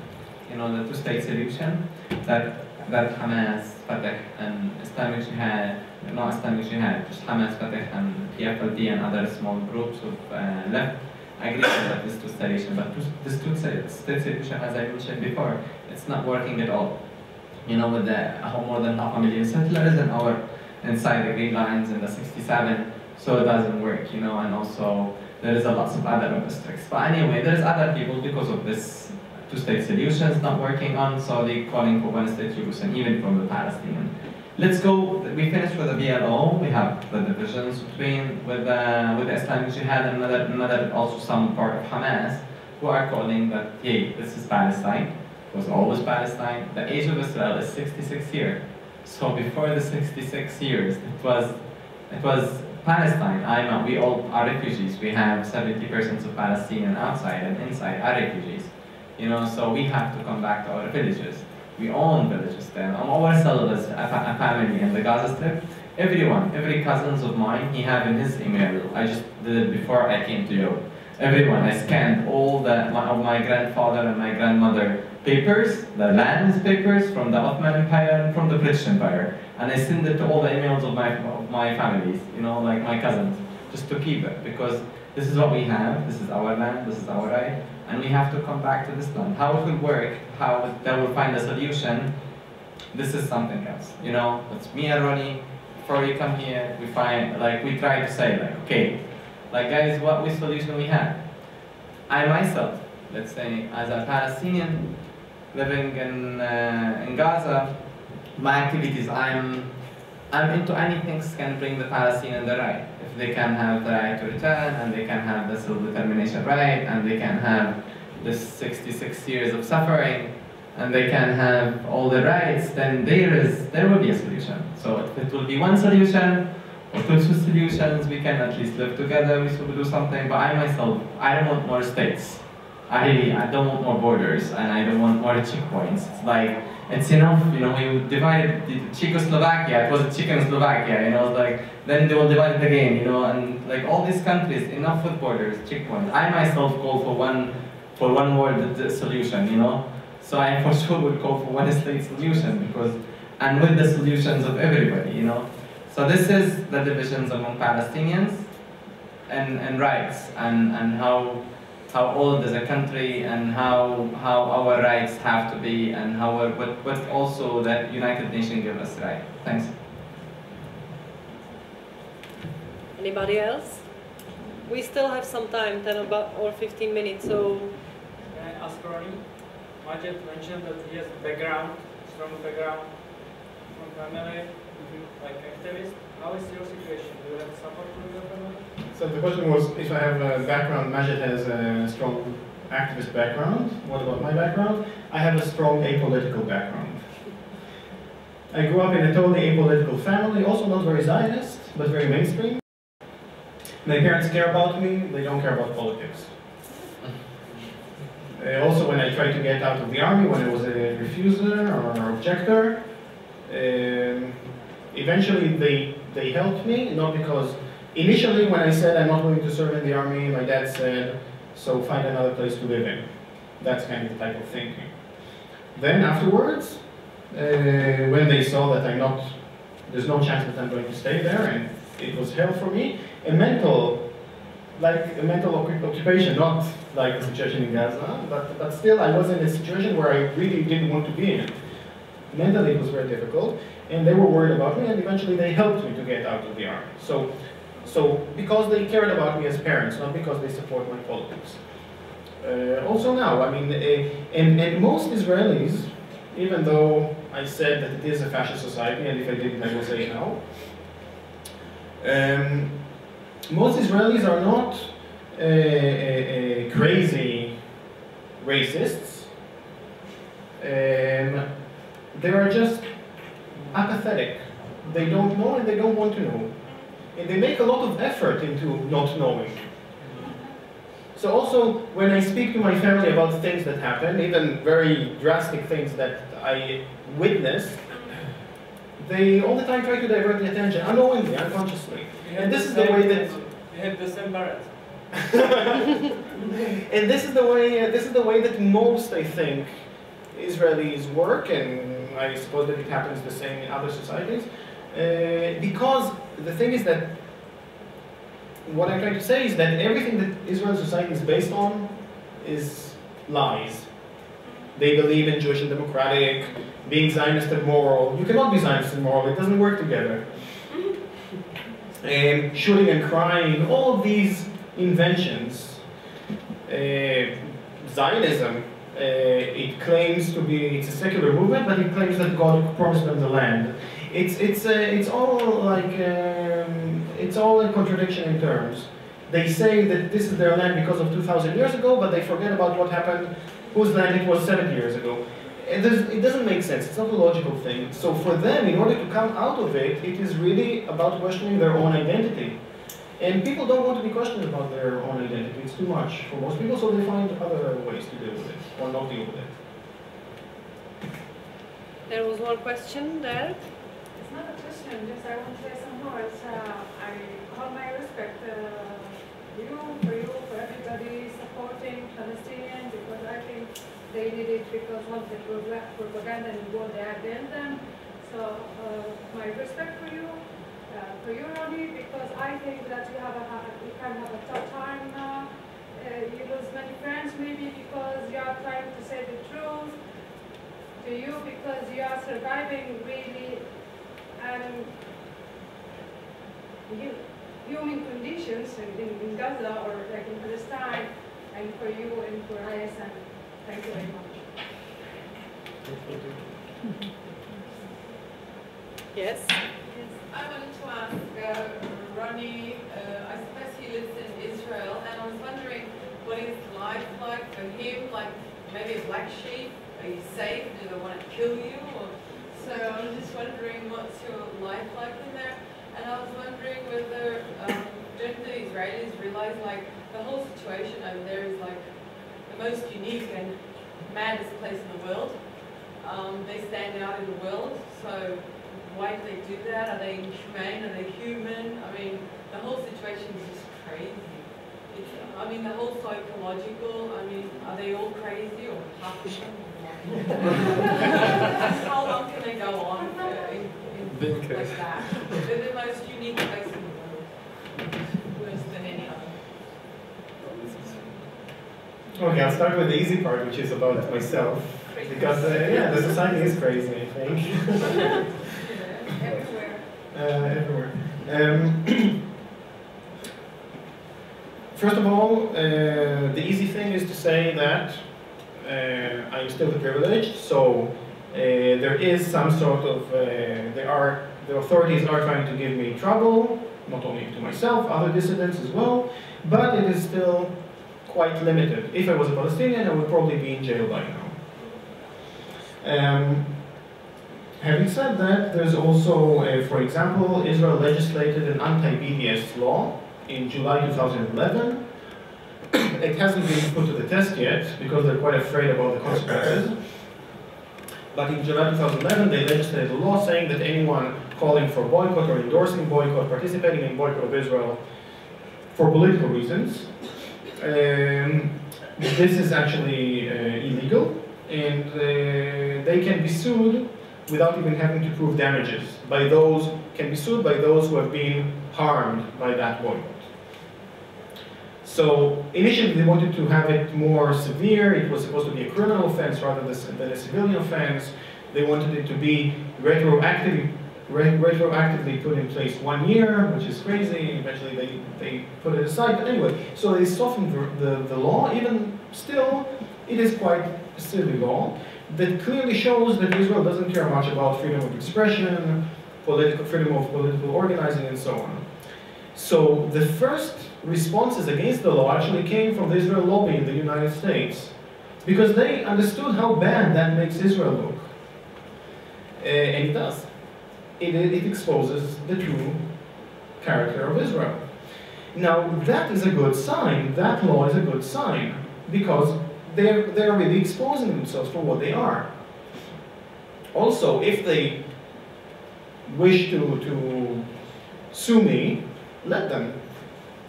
You know, the two-state solution that that Hamas, Fatah, and Islamic Jihad, not Islamic Jihad, just Hamas, Fatah, and PFLP and other small groups of uh, left agree with this two-state. But this two-state solution, as I mentioned before, it's not working at all. You know, with the more than half a million settlers and our inside the green lines in the 67 so it doesn't work, you know, and also there is a lots of other obstacles. But anyway, there's other people because of this two-state solutions not working on, so they're calling for one-state solution, even from the Palestinian. Let's go, we finished with the PLO, we have the divisions between, with, uh, with the Islamic Jihad and another, another, also some part of Hamas, who are calling that, hey, this is Palestine, it was always Palestine. The age of Israel is 66 years. So before the 66 years, it was, it was Palestine, I'm, we all are refugees. We have 70% of Palestinian outside and inside are refugees. You know, so we have to come back to our villages. We own villages then. Ourselves as a, a family in the Gaza Strip, everyone, every cousins of mine, he have in his email. I just did it before I came to Europe. Everyone, I scanned all the, my, of my grandfather and my grandmother papers, the lands papers from the Ottoman Empire and from the British Empire and I send it to all the emails of my, of my families, you know, like my cousins, just to keep it, because this is what we have, this is our land, this is our right, and we have to come back to this land. How it will work, how they will find a solution, this is something else, you know, it's me and Ronnie, before we come here, we find, like, we try to say, like, okay, like, guys, what we solution we have? I myself, let's say, as a Palestinian living in, uh, in Gaza, my activities, I'm, I'm into anything that can bring the Palestinian the right. They can have the right to return, and they can have the self-determination right, and they can have this 66 years of suffering, and they can have all the rights, then there is there will be a solution. So if it will be one solution, or two solutions, we can at least live together, we should do something, but I myself, I don't want more states. I I don't want more borders, and I don't want more checkpoints. It's like, it's enough, you know, we divided Czechoslovakia, it was Czechoslovakia, you know, like, then they will divide it again, you know, and like all these countries, enough with borders, checkpoints. I myself call for one, for one world solution, you know, so I for sure would call for one state solution because, and with the solutions of everybody, you know. So this is the divisions among Palestinians and, and rights and, and how how old is a country and how how our rights have to be and how our, what what also that United Nations give us right. Thanks. Anybody else? We still have some time, 10 about or 15 minutes, so. Can I ask Ronnie? Majid mentioned that he has a background, strong background from family, like activist. How is your situation? Do you have support from your family? So the question was if I have a background, Majid has a strong activist background. What about my background? I have a strong apolitical background. I grew up in a totally apolitical family, also not very Zionist, but very mainstream. My parents care about me, they don't care about politics. Uh, also, when I tried to get out of the army, when I was a refuser or an objector, um, eventually they, they helped me, not because Initially, when I said I'm not going to serve in the army, my dad said, so find another place to live in. That's kind of the type of thinking. Then afterwards, uh, when they saw that I'm not, there's no chance that I'm going to stay there, and it was hell for me, a mental, like a mental occupation, not like the situation in Gaza, but, but still I was in a situation where I really didn't want to be in it. Mentally it was very difficult, and they were worried about me, and eventually they helped me to get out of the army. So so because they cared about me as parents, not because they support my politics. Uh, also now, I mean, uh, and, and most Israelis, even though I said that it is a fascist society, and if I didn't, I will say no, um, most Israelis are not uh, uh, uh crazy racists. Um, they are just apathetic. They don't know and they don't want to know. And they make a lot of effort into not knowing. So also, when I speak to my family about things that happen, even very drastic things that I witness, they all the time try to divert the attention, unknowingly, unconsciously. And this is the way that... We have the same parents. and this is the way, uh, this is the way that most, I think, Israelis work, and I suppose that it happens the same in other societies. Uh, because the thing is that what I'm trying to say is that everything that Israeli society is based on is lies. They believe in Jewish and democratic, being Zionist and moral. You cannot be Zionist and moral, it doesn't work together. And shooting and crying, all of these inventions. Uh, Zionism, uh, it claims to be, it's a secular movement, but it claims that God promised them the land. It's, it's, uh, it's all like, um, it's all a contradiction in terms. They say that this is their land because of 2,000 years ago, but they forget about what happened, whose land it was 70 years ago. It, it doesn't make sense, it's not a logical thing. So for them, in order to come out of it, it is really about questioning their own identity. And people don't want to be questioned about their own identity. It's too much for most people, so they find other ways to deal with it, or not deal with it. There was one question there. Question, just I want to say some. It's, uh, I all my respect uh, you, for you, for everybody supporting Palestinian because I think they need it because once of the propaganda and war they against them. So uh, my respect for you, uh, for you, Ronnie, because I think that you have a you can have a tough time now. Uh, you lose many friends maybe because you are trying to say the truth to you because you are surviving really and human conditions in, in, Gaza or like in Palestine and for you and for ISM. Thank you very much. Yes? Yes, I wanted to ask uh, Ronnie, uh, I suppose he lives in Israel, and I was wondering what is life like for him, like maybe a black sheep, are you safe, do they want to kill you? Or, so I was just wondering what's your life like in there? And I was wondering whether, um, don't the Israelis realize like the whole situation over there is like the most unique and maddest place in the world. Um, they stand out in the world, so why do they do that? Are they inhumane? Are they human? I mean, the whole situation. It's, I mean, the whole psychological, I mean, are they all crazy or half of them? How long can they go on uh, in, in like that? They're the most unique place in the world, worse than any other. Okay, I'll start with the easy part, which is about myself. Because, uh, yeah, the society is crazy, I think. everywhere. Uh, everywhere. Um, first of all, uh, the easy thing is to say that uh, I'm still privileged, so uh, there is some sort of, uh, there are, the authorities are trying to give me trouble, not only to myself, other dissidents as well, but it is still quite limited. If I was a Palestinian, I would probably be in jail by now. Um, having said that, there's also, uh, for example, Israel legislated an anti-BDS law in July 2011. it hasn't been put to the test yet because they're quite afraid about the consequences. But in July 2011, they legislated a law saying that anyone calling for boycott or endorsing boycott, participating in boycott of Israel for political reasons, um, this is actually uh, illegal and uh, they can be sued without even having to prove damages by those, can be sued by those who have been harmed by that boycott. So initially they wanted to have it more severe, it was supposed to be a criminal offense rather than a civilian offense. They wanted it to be retroactive, retroactively put in place one year, which is crazy. Eventually they, they put it aside. But anyway, so they softened the, the, the law. Even still, it is quite a silly law that clearly shows that Israel doesn't care much about freedom of expression, political freedom of political organizing, and so on. So the first responses against the law actually came from the Israel lobby in the United States, because they understood how bad that makes Israel look. Uh, and it does. It, it exposes the true character of Israel. Now, that is a good sign. That law is a good sign because they're, they're really exposing themselves for what they are. Also, if they wish to, to sue me, let them.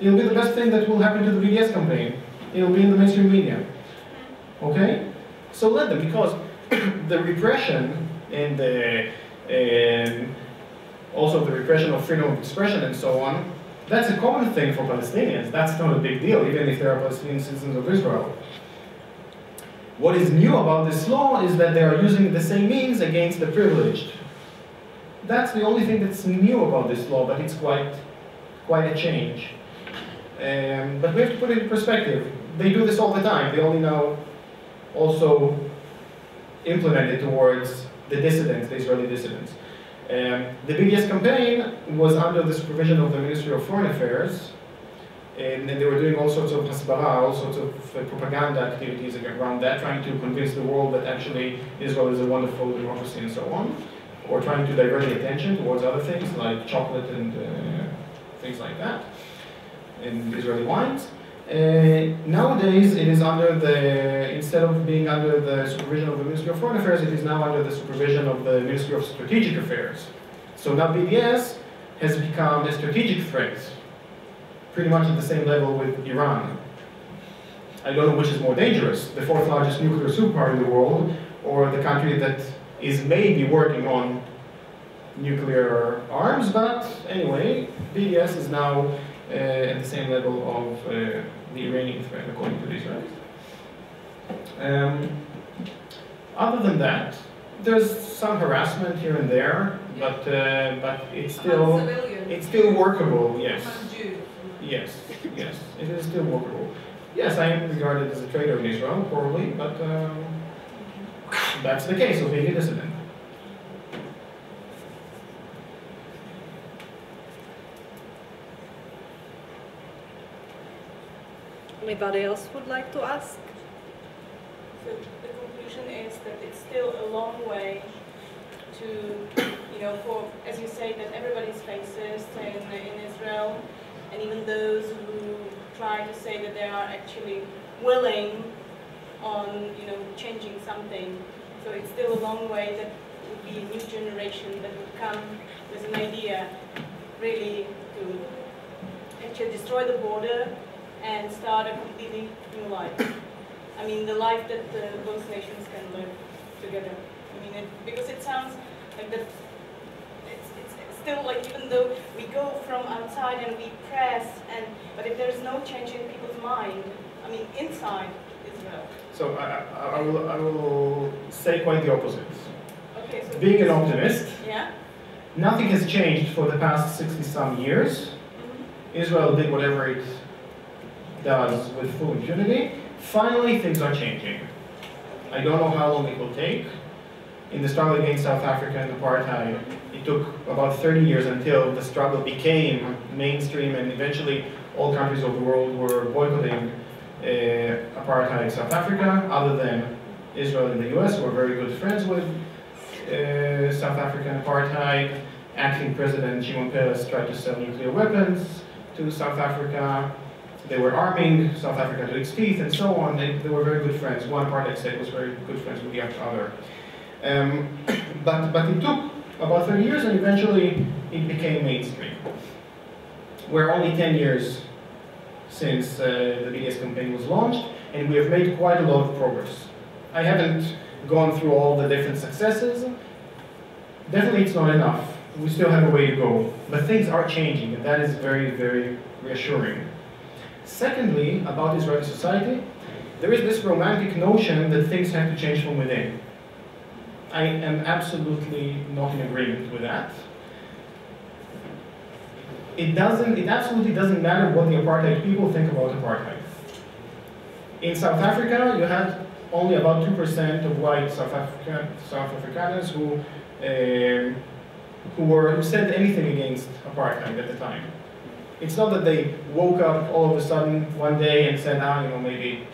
It'll be the best thing that will happen to the BDS campaign. It'll be in the mainstream media. Okay? So let them, because the repression and the and also the repression of freedom of expression and so on, that's a common thing for Palestinians. That's not a big deal, even if they are Palestinian citizens of Israel. What is new about this law is that they are using the same means against the privileged. That's the only thing that's new about this law, but it's quite, quite a change. Um, but we have to put it in perspective. They do this all the time. They only now also implement it towards the dissidents, the Israeli dissidents. Um, the BDS campaign was under the supervision of the Ministry of Foreign Affairs, and, they were doing all sorts of hasbara, all sorts of uh, propaganda activities around that, trying to convince the world that actually Israel is a wonderful democracy and so on, or trying to divert the attention towards other things like chocolate and uh, things like that, and Israeli wines. Uh, nowadays, it is under the, instead of being under the supervision of the Ministry of Foreign Affairs, it is now under the supervision of the Ministry of Strategic Affairs. So now BDS has become a strategic threat, pretty much at the same level with Iran. I don't know which is more dangerous, the fourth largest nuclear superpower in the world, or the country that is maybe working on nuclear arms, but anyway, BDS is now at the same level of uh, the Iranian threat, according to the Israelis. Um, other than that, there's some harassment here and there, but uh, but it's still it's still workable. Yes. Yes. Yes. It is still workable. Yes, I am regarded as a traitor in Israel, probably, but um, that's the case of being a dissident. Anybody else would like to ask? So the conclusion is that it's still a long way to, you know, for, as you say, that everybody's racist in, in Israel, and even those who try to say that they are actually willing on, you know, changing something. So it's still a long way that would be a new generation that would come with an idea really to actually destroy the border and start a completely new life. I mean, the life that uh, both nations can live together. I mean, it, because it sounds like that. It's, it's still like even though we go from outside and we press, and but if there's no change in people's mind, I mean, inside Israel. So I, I, I will I will say quite the opposite. Okay. So Being an optimist. Yeah. Nothing has changed for the past 60 some years. Mm -hmm. Israel did whatever it does with full impunity. Finally, things are changing. I don't know how long it will take. In the struggle against South Africa and apartheid, it took about 30 years until the struggle became mainstream and eventually all countries of the world were boycotting uh, apartheid South Africa, other than Israel and the US, who are very good friends with uh, South African apartheid. Acting President Shimon Peres tried to sell nuclear weapons to South Africa. They were arming South Africa to its teeth and so on. They, they were very good friends. One apartheid state was very good friends with the other. Um, but, but it took about 30 years and eventually it became mainstream. We're only 10 years since uh, the BDS campaign was launched and we have made quite a lot of progress. I haven't gone through all the different successes. Definitely it's not enough. We still have a way to go. But things are changing and that is very, very reassuring. Secondly, about Israeli society, there is this romantic notion that things have to change from within. I am absolutely not in agreement with that. It doesn't, it absolutely doesn't matter what the apartheid people think about apartheid. In South Africa, you had only about 2% of white South, African, South Africans who, um, who, were, who said anything against apartheid at the time. It's not that they woke up all of a sudden one day and said, ah, you know, maybe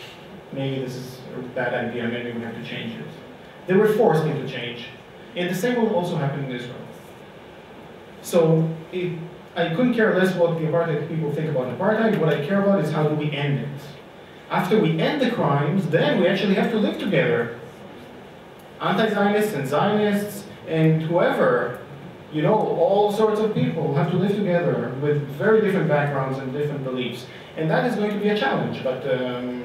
maybe this is a bad idea, maybe we have to change it. They were forced into change. And the same will also happen in Israel. So it, I couldn't care less what the apartheid people think about apartheid. What I care about is how do we end it. After we end the crimes, then we actually have to live together. Anti-Zionists and Zionists and whoever, you know, all sorts of people have to live together with very different backgrounds and different beliefs. And that is going to be a challenge, but um,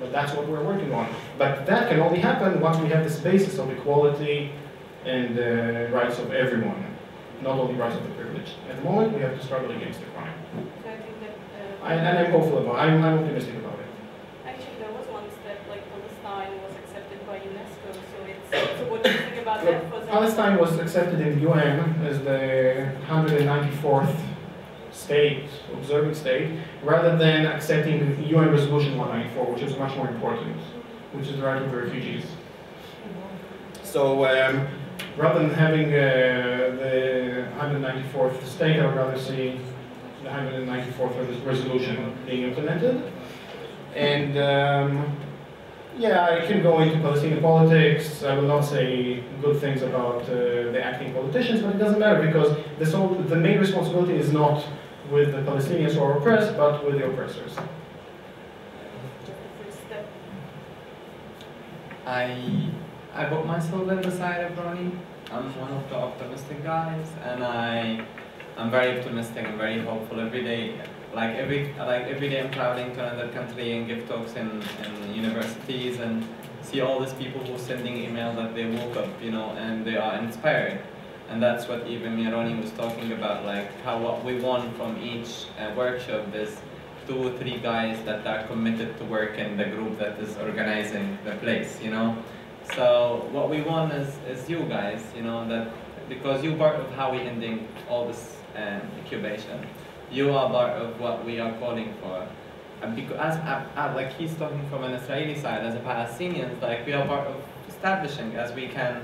but that's what we're working on. But that can only happen once we have this basis of equality and uh, rights of everyone, not only rights of the privileged. At the moment, we have to struggle against the crime. So I think that, uh, I, and I'm hopeful about. I'm, I'm optimistic about it. Actually, there was one step like Palestine was accepted by UNESCO. So it's so what do you think about that? For Palestine was accepted in the UN as the 194th state, observing state, rather than accepting UN Resolution 194, which is much more important, which is the right of the refugees. So um, rather than having uh, the 194th state, I would rather see the 194th resolution being implemented. And um, yeah, I can go into Palestinian politics. I will not say good things about uh, the acting politicians, but it doesn't matter because the, so, the main responsibility is not with the Palestinians who are oppressed, but with the oppressors. I I put myself in the side of Ronnie. I'm one of the optimistic guys, and I I'm very optimistic and very hopeful every day. Like every like every day, I'm traveling to another country and give talks in, in universities and see all these people who are sending email that they woke up, you know, and they are inspired. And that's what even Mironi was talking about, like how what we want from each uh, workshop is two or three guys that are committed to work in the group that is organizing the place, you know. So what we want is, is you guys, you know, that because you're part of how we ending all this um, incubation. You are part of what we are calling for. And because as, uh, like he's talking from an Israeli side, as a Palestinian, like we are part of establishing as we can,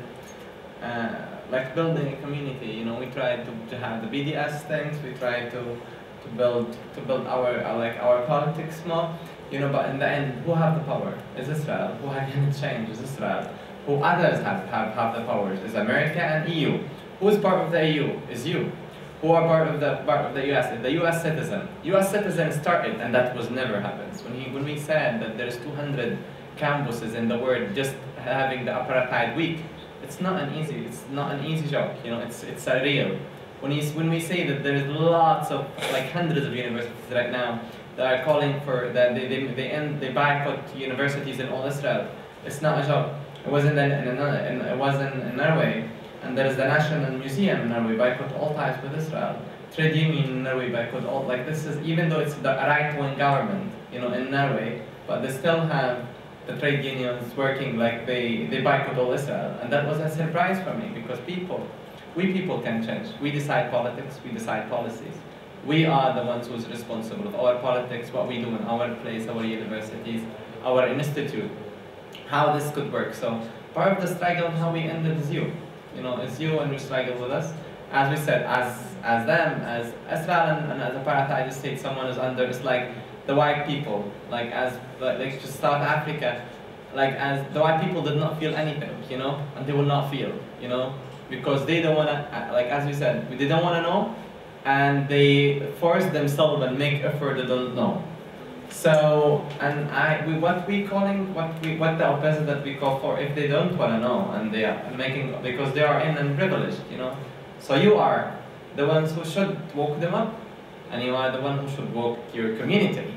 uh, like building a community. You know, we try to, to have the BDS things. We try to to build to build our uh, like our politics more. You know, but in the end, who have the power? Is Israel. Who can change? Is Israel. Who others have, have, have the powers? Is America and EU. Who is part of the EU? Is you. Who are part of the part of the US? The US citizen. US citizen started, and that was never happens. When he when we said that there's 200 campuses in the world just having the apartheid week, it's not an easy it's not an easy job. You know, it's it's a real. When you when we say that there's lots of like hundreds of universities right now that are calling for that they they they, end, they boycott universities in all Israel, it's not a job. It wasn't in, in, in, it was in, in Norway, and there is the National Museum in Norway boycott all ties with Israel. Trade union in Norway boycott all like this is even though it's the right-wing government, you know, in Norway, but they still have the trade unions working like they they boycott all Israel, and that was a surprise for me because people, we people can change. We decide politics, we decide policies. We are the ones who's responsible of our politics, what we do in our place, our universities, our institute how this could work. So part of the struggle and how we ended is you. You know, it's you and you struggle with us. As we said, as as them, as Israel and, and as apartheid state, someone is under, it's like the white people, like as like, like just South Africa, like as the white people did not feel anything, you know, and they will not feel, you know, because they don't want to, uh, like as we said, they don't want to know, and they force themselves and make effort they don't know. So, and I, we, what we calling, what we, what the opposite that we call for, if they don't want to know, and they are making, because they are in and privileged, you know. So you are the ones who should walk them up, and you are the one who should walk your community,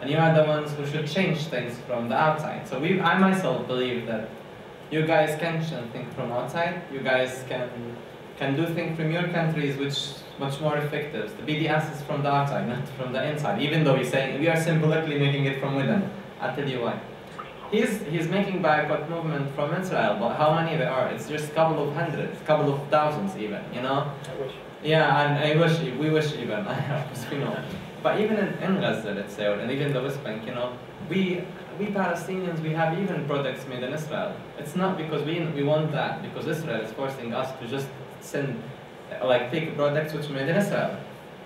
and you are the ones who should change things from the outside. So we, I myself believe that you guys can think from outside, you guys can, can do things from your countries which much more effective. The BDS is from the outside, not from the inside. Even though he's saying we are symbolically making it from within. I'll tell you why. He's he's making boycott movement from Israel, but how many there are? It's just a couple of hundreds, couple of thousands even. You know. I wish. Yeah, and I wish we wish even. I we know. But even in, in Gaza, let's say, and even the West Bank, you know, we we Palestinians we have even products made in Israel. It's not because we we want that because Israel is forcing us to just send like take products which Israel.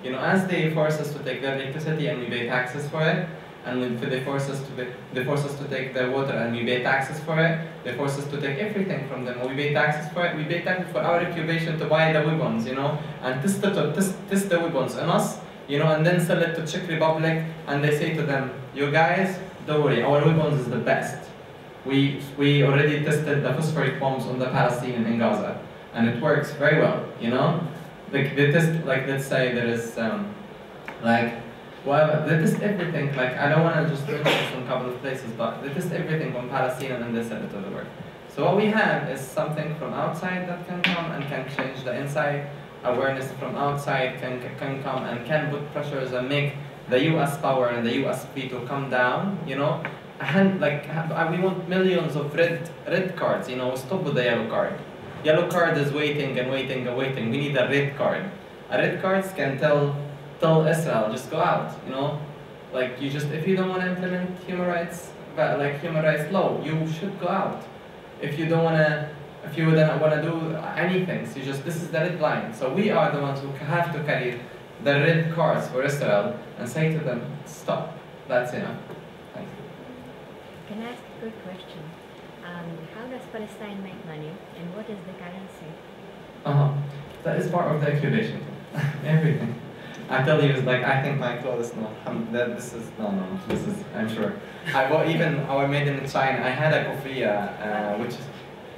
You know, as they force us to take their electricity and we pay taxes for it, and they force us to they force us to take their water and we pay taxes for it. They force us to take everything from them. We pay taxes for it. We pay taxes for our occupation to buy the weapons, you know, and test the test, test the weapons on us, you know, and then sell it to Czech Republic. And they say to them, you guys, don't worry, our weapons is the best. We we already tested the phosphoric bombs on the Palestinian in Gaza, and it works very well, you know. Like they test, like let's say there is um, like well, they test everything, like, I don't want to just mention some couple of places, but they test everything from Palestine and then send to the world. So what we have is something from outside that can come and can change the inside. Awareness from outside can, can come and can put pressures and make the US power and the US veto come down, you know. And like, we want millions of red, red cards, you know, stop with the yellow card. Yellow card is waiting and waiting and waiting. We need a red card. A red cards can tell tell Israel, just go out, you know? Like, you just, if you don't want to implement human rights, but like human rights law, you should go out. If you don't want to, if you don't want to do anything, so you just, this is the red line. So we are the ones who have to carry the red cards for Israel and say to them, stop, that's enough. Thank you. Can I ask a good question? Um, how does Palestine make money and what is the currency? Uh-huh. That is part of the occupation. Everything. I tell you, it's like I think my clothes. No, um, that this is no, no. This is I'm sure. I bought even our made in China. I had a kufia, uh, which is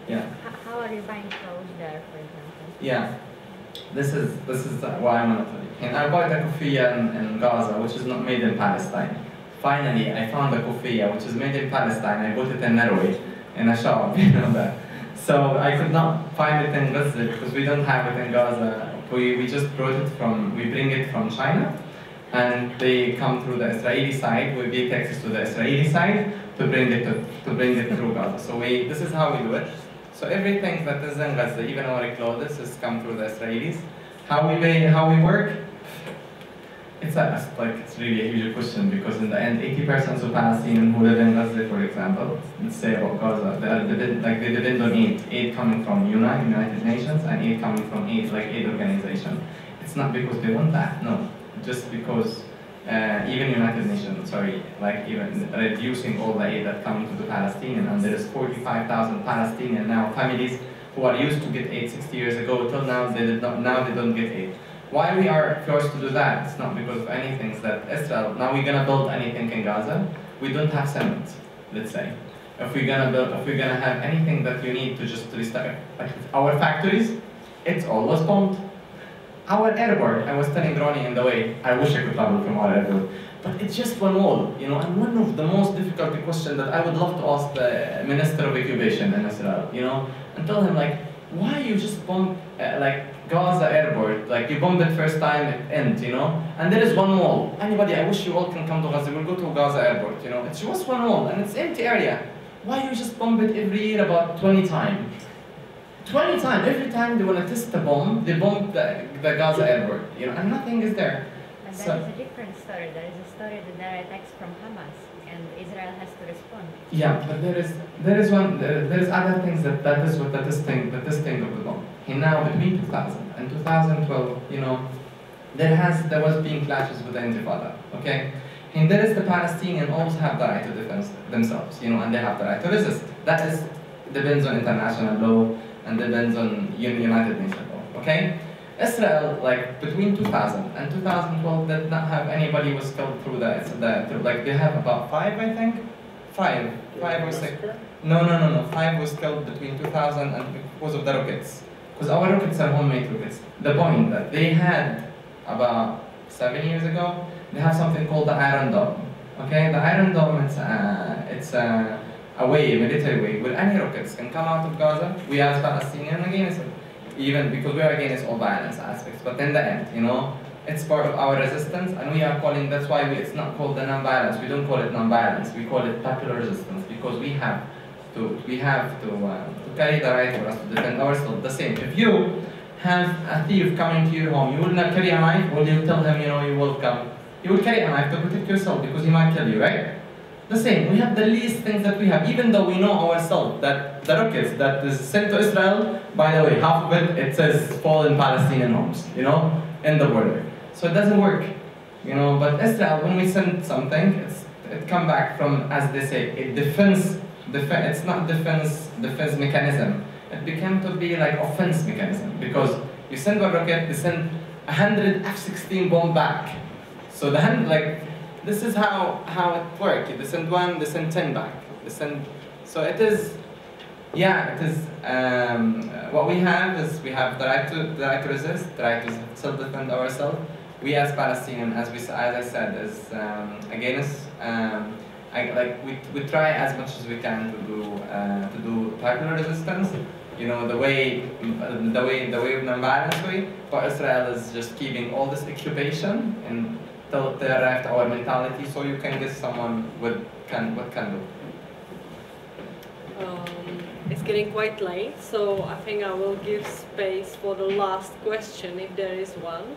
yeah. How are you buying clothes there, for example? Yeah, this is this is why I'm tell. And I bought a kufia in, in Gaza, which is not made in Palestine. Finally, I found a kufia which is made in Palestine. I bought it in Norway in a shop, you know that. So I could not find it in Gaza because we don't have it in Gaza we, we just brought it from, we bring it from China, and they come through the Israeli side, we give access to the Israeli side to bring it to, to bring it through Gaza. So we, this is how we do it. So everything that is in Gaza, even our clothes, has come through the Israelis. How we pay, how we work, it's a, like it's really a huge question because in the end, 80% of Palestinians who live in Gaza, for example, let's say about Gaza, they, are, they, like they depend on aid, aid coming from UNRWA, United Nations, and aid coming from aid, like aid organization. It's not because they want that, no, just because uh, even United Nations, sorry, like even reducing all the aid that coming to the Palestinian, and there is 45,000 Palestinian now families who are used to get aid 60 years ago till now they did not, now they don't get aid. Why we are forced to do that? It's not because of anything. That Israel, now we're gonna build anything in Gaza, we don't have cement, let's say. If we're gonna build, if we're gonna have anything that you need to just restart, like our factories, it's always bombed. Our airport, I was telling Ronnie in the way, I wish I could travel from our airport, but it's just one wall, you know, and one of the most difficult questions that I would love to ask the Minister of Occupation in Israel, you know, and tell him like, why you just bomb, uh, like, Gaza airport, like you bomb it first time, it ends, you know? And there is one wall. Anybody, I wish you all can come to Gaza, we'll go to Gaza airport, you know? It's just one wall, and it's empty area. Why you just bomb it every year about 20 times? 20 times, every time they want to test the bomb, they bomb the, the Gaza airport, you know, and nothing is there. But so, there is a different story. There is a story that there are attacks from Hamas, and Israel has to respond. Yeah, but there is there is one there, there is other things that that is what the testing the testing of the bomb. And now between 2000 and 2012, you know, there has there was being clashes with the Intifada. Okay, and there is the Palestinian also have the right to defend themselves, you know, and they have the right to resist. That is depends on international law and depends on United Nations law. Okay. Israel, like between 2000 and 2012, did not have anybody was killed through that. the like they have about five, I think, five, five or six. No, no, no, no. Five was killed between 2000 and because of the rockets. Because our rockets are homemade rockets. The point that they had about seven years ago, they have something called the Iron Dome. Okay, the Iron Dome, it's, uh, it's a way, a military way, where any rockets can come out of Gaza. We as Palestinians against it, even because we are against all violence aspects. But in the end, you know, it's part of our resistance, and we are calling, that's why we, it's not called the non-violence. We don't call it non-violence, we call it popular resistance, because we have to, we have to, uh, to carry the right for us to defend ourselves. The same, if you have a thief coming to your home, you will not carry a knife, or you tell him, you know, you will come. You will carry a knife to protect yourself, because he might kill you, right? The same, we have the least things that we have, even though we know ourselves that the rockets that is sent to Israel, by the way, half of it, it says fall in Palestinian homes, you know, in the border. So it doesn't work, you know, but Israel, when we send something, it's it come back from, as they say, a defense, def it's not defense, defense mechanism. It became to be like offense mechanism because you send one rocket, they send hundred F-16 bomb back. So the like, this is how, how it works. They send one, they send 10 back. They send, so it is, yeah, it is, um, what we have is we have the right to, the right to resist, the right to self-defend ourselves. We as Palestinians, as, we, as I said, is um, against, um, I, like, we, we try as much as we can to do, uh, to do popular resistance. You know, the way, the way, the way of non-violence way, but Israel is just keeping all this occupation and till they arrived our mentality so you can get someone with can what can do. Um, getting quite late, so I think I will give space for the last question if there is one.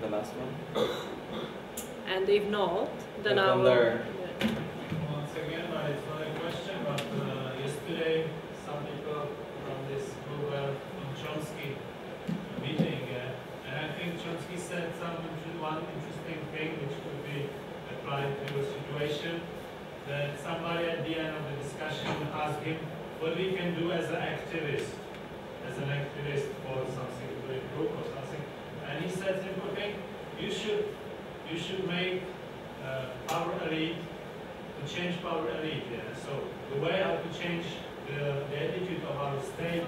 The last one? And if not, then I will. there. yeah. Once again, uh, it's not a question, but uh, yesterday some people from this Google and Chomsky meeting, uh, and I think Chomsky said some one interesting thing which could be applied to your situation. That somebody at the end of the discussion asked him what we can do as an activist, as an activist for something to improve or something, and he said simple thing: you should you should make uh, power elite to change power elite. Yeah? So the way how to change the, the attitude of our state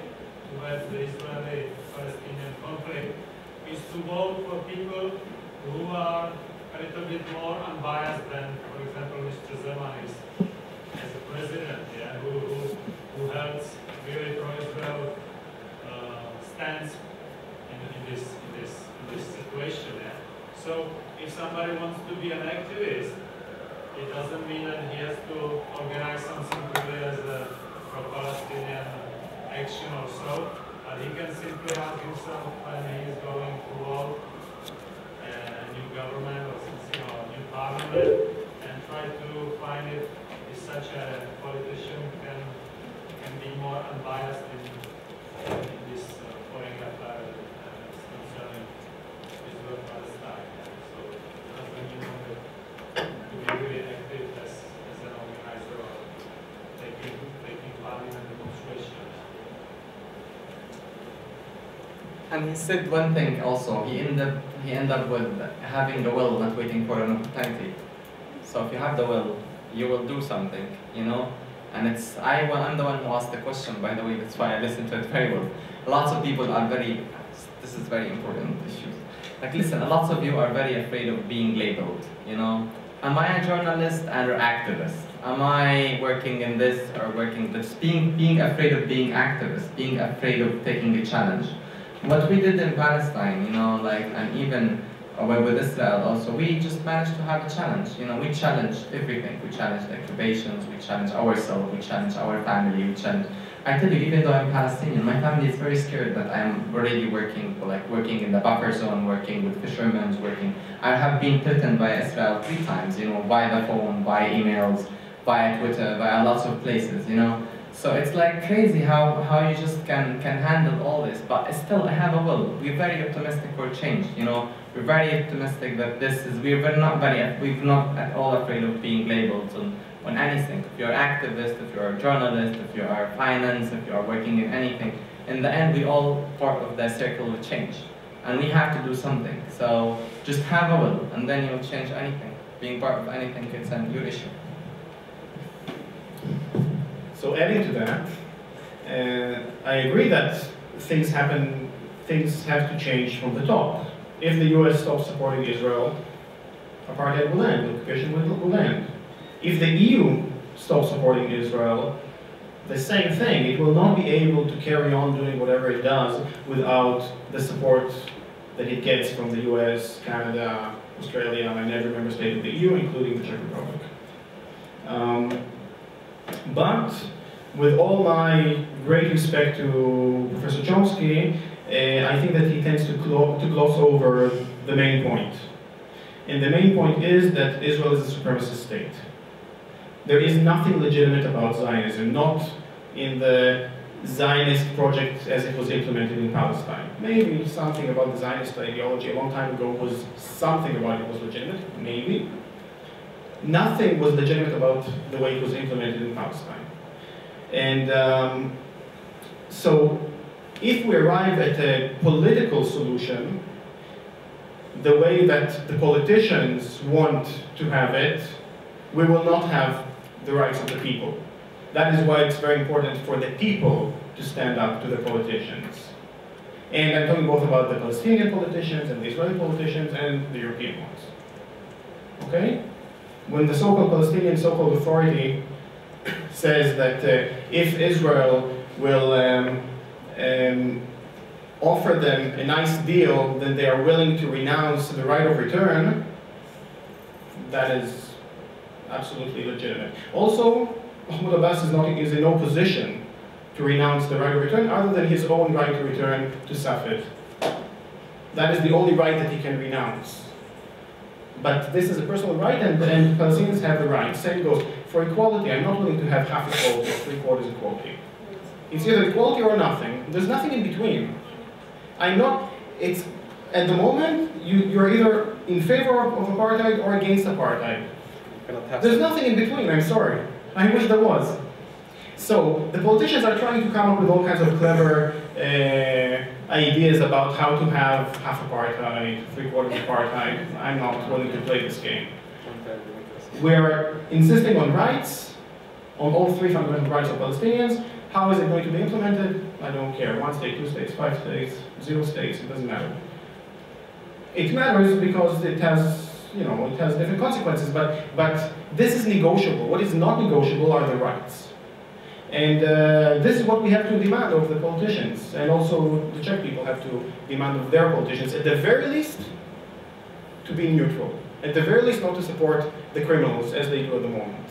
towards the Israeli-Palestinian conflict is to vote for people who are a little bit more unbiased than, for example, Mr. Zeman is as a president, yeah, who, who, helps really pro-Israel uh, stance in, in, this, in, this, in this situation. So if somebody wants to be an activist, it doesn't mean that he has to organize something really as a pro-Palestinian action or so, but he can simply ask himself when he is going to vote a new government or something, or a new parliament, and try to find it if such a politician can can be more unbiased in, in this uh, foreign affair uh, concerning Israel Palestine. So that's when you know that to be really active as, as an organizer or taking taking part in a demonstration. And he said one thing also. He ended up, he ended up with having the will, not waiting for an opportunity. So if you have the will, you will do something, you know. And it's I. I'm the one who asked the question. By the way, that's why I listened to it very well. Lots of people are very. This is very important issues. Like listen, lots of you are very afraid of being labeled. You know, am I a journalist and or activist? Am I working in this or working this? Being being afraid of being activist, being afraid of taking a challenge what we did in Palestine, you know, like, and even uh, with Israel also, we just managed to have a challenge. You know, we challenge everything. We challenge the occupations, we challenge ourselves, we challenge our family, we challenge... I tell you, even though I'm Palestinian, my family is very scared that I'm already working, like working in the buffer zone, working with fishermen, working. I have been threatened by Israel three times, you know, via the phone, via emails, via Twitter, via lots of places, you know. So it's like crazy how, how you just can, can handle all this, but still I have a will. We're very optimistic for change, you know. We're very optimistic that this is, we're not very, we're not at all afraid of being labeled on, on anything. If you're an activist, if you're a journalist, if you are finance, if you are working in anything, in the end we all part of that circle of change. And we have to do something. So just have a will, and then you'll change anything. Being part of anything can send your issue. So adding to that, uh, I agree that things happen, things have to change from the top. If the US stops supporting Israel, apartheid will end, occupation will, end. If the EU stops supporting Israel, the same thing. It will not be able to carry on doing whatever it does without the support that it gets from the US, Canada, Australia, and every member state of the EU, including the Czech Republic. Um, but with all my great respect to Professor Chomsky, I think that he tends to, to gloss over the main point. And the main point is that Israel is a supremacist state. There is nothing legitimate about Zionism, not in the Zionist project as it was implemented in Palestine. Maybe something about the Zionist ideology a long time ago was something about it was legitimate, maybe. nothing was legitimate about the way it was implemented in Palestine. And um, so if we arrive at a political solution, the way that the politicians want to have it, we will not have the rights of the people. That is why it's very important for the people to stand up to the politicians. And I'm talking both about the Palestinian politicians and the Israeli politicians and the European ones. Okay? When the so-called Palestinian so-called authority says that uh, if Israel will um, um, offer them a nice deal, then they are willing to renounce the right of return, that is absolutely legitimate. Also, Mahmoud Abbas is, not, is in no position to renounce the right of return other than his own right to return to Safed. That is the only right that he can renounce. But this is a personal right, and, and Palestinians have the right. Same goes for equality. I'm not willing to have half equality or three quarters equality. It's either equality or nothing. There's nothing in between. I'm not, it's, at the moment, you, you're either in favor of, of apartheid or against apartheid. There's nothing in between, I'm sorry. I wish there was. So, the politicians are trying to come up with all kinds of clever uh, ideas about how to have half apartheid, three quarters apartheid. I'm not willing to play this game. We're insisting on rights, on all three fundamental rights of Palestinians, how is it going to be implemented? I don't care. One state, two states, five states, zero states, it doesn't matter. It matters because it has, you know, it has different consequences, but, but this is negotiable. What is not negotiable are the rights. And uh, this is what we have to demand of the politicians, and also the Czech people have to demand of their politicians. At the very least, to be neutral. At the very least, not to support the criminals as they do at the moment.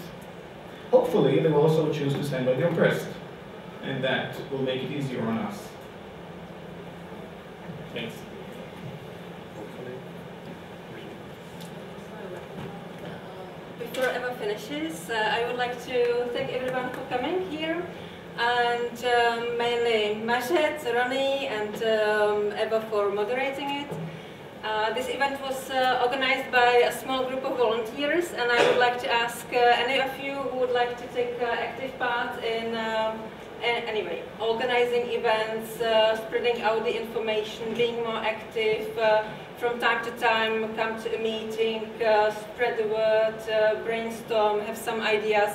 Hopefully, they will also choose to stand by the oppressed and that will make it easier on us. Thanks. Before Eva finishes, uh, I would like to thank everyone for coming here and um, mainly Majed, Ronnie and um, Eva for moderating it. Uh, this event was uh, organized by a small group of volunteers and I would like to ask uh, any of you who would like to take uh, active part in um, anyway, organizing events, uh, spreading out the information, being more active, uh, from time to time come to a meeting, uh, spread the word, uh, brainstorm, have some ideas.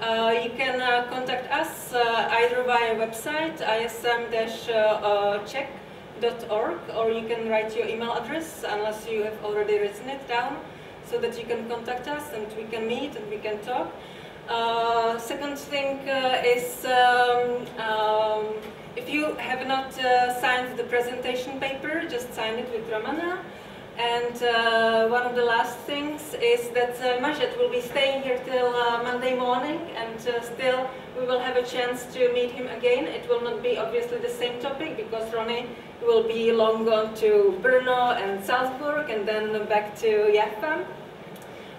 Uh, you can uh, contact us either via website ism-czech.org or you can write your email address unless you have already written it down so that you can contact us and we can meet and we can talk. Uh, second thing uh, is um, um, if you have not uh, signed the presentation paper, just sign it with Romana. And uh, one of the last things is that uh, Majed will be staying here till Monday morning and still we will have a chance to meet him again. It will not be obviously the same topic because Ronnie will be long gone to Brno and Salzburg and then back to Jaffa.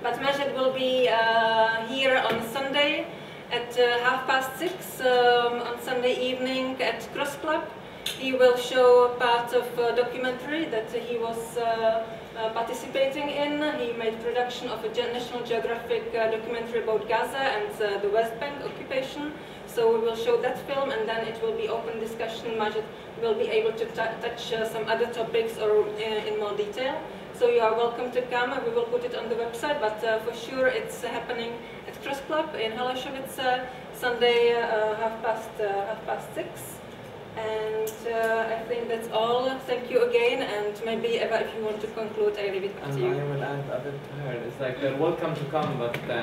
But Majed will be uh, here on Sunday at uh, half past six um, on Sunday evening at Cross Club. He will show a part of a documentary that he was uh, uh, participating in. He made production of a National Geographic uh, documentary about Gaza and uh, the West Bank occupation. So we will show that film and then it will be open discussion. Majed will be able to touch some other topics or in more detail. So you are welcome to come. We will put it on the website, but uh, for sure it's happening at Cross Club in Holešovice, uh, Sunday uh, half past half past six. And uh, I think that's all. Thank you again, and maybe Eva, if you want to conclude, I leave it up to you. I will add a bit to her. It's like they're welcome to come, but uh,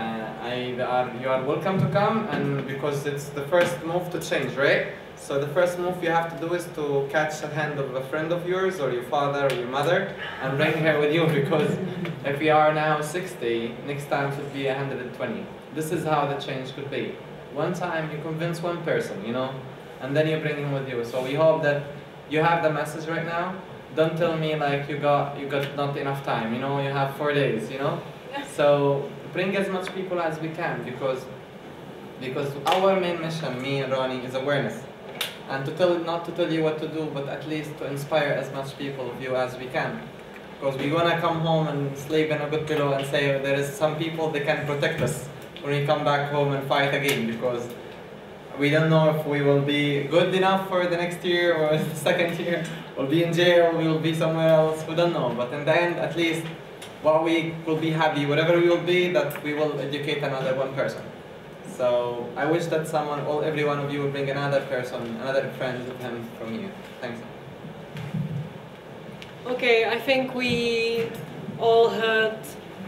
I are you are welcome to come, and because it's the first move to change, right? So the first move you have to do is to catch the hand of a friend of yours or your father or your mother and bring her with you because if we are now 60, next time should be 120. This is how the change could be. One time you convince one person, you know, and then you bring him with you. So we hope that you have the message right now. Don't tell me like you got you got not enough time, you know, you have four days, you know? So bring as much people as we can because because our main mission, me and Ronnie, is awareness and to tell not to tell you what to do, but at least to inspire as much people of you as we can. Because we want to come home and sleep in a good pillow and say there is some people that can protect us when we come back home and fight again because we don't know if we will be good enough for the next year or the second year. We'll be in jail, we will be somewhere else, we don't know. But in the end, at least, what we will be happy, whatever we will be, that we will educate another one person. So I wish that someone, all every one of you would bring another person, another friend with him from you. Thanks. Okay, I think we all heard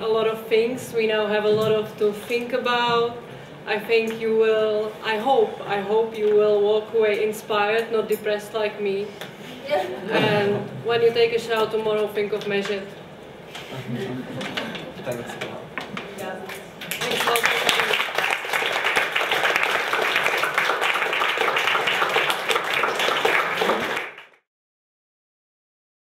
a lot of things. We now have a lot of to think about. I think you will, I hope, I hope you will walk away inspired, not depressed like me. and when you take a shower tomorrow, think of Majed. Thanks. Thanks a lot.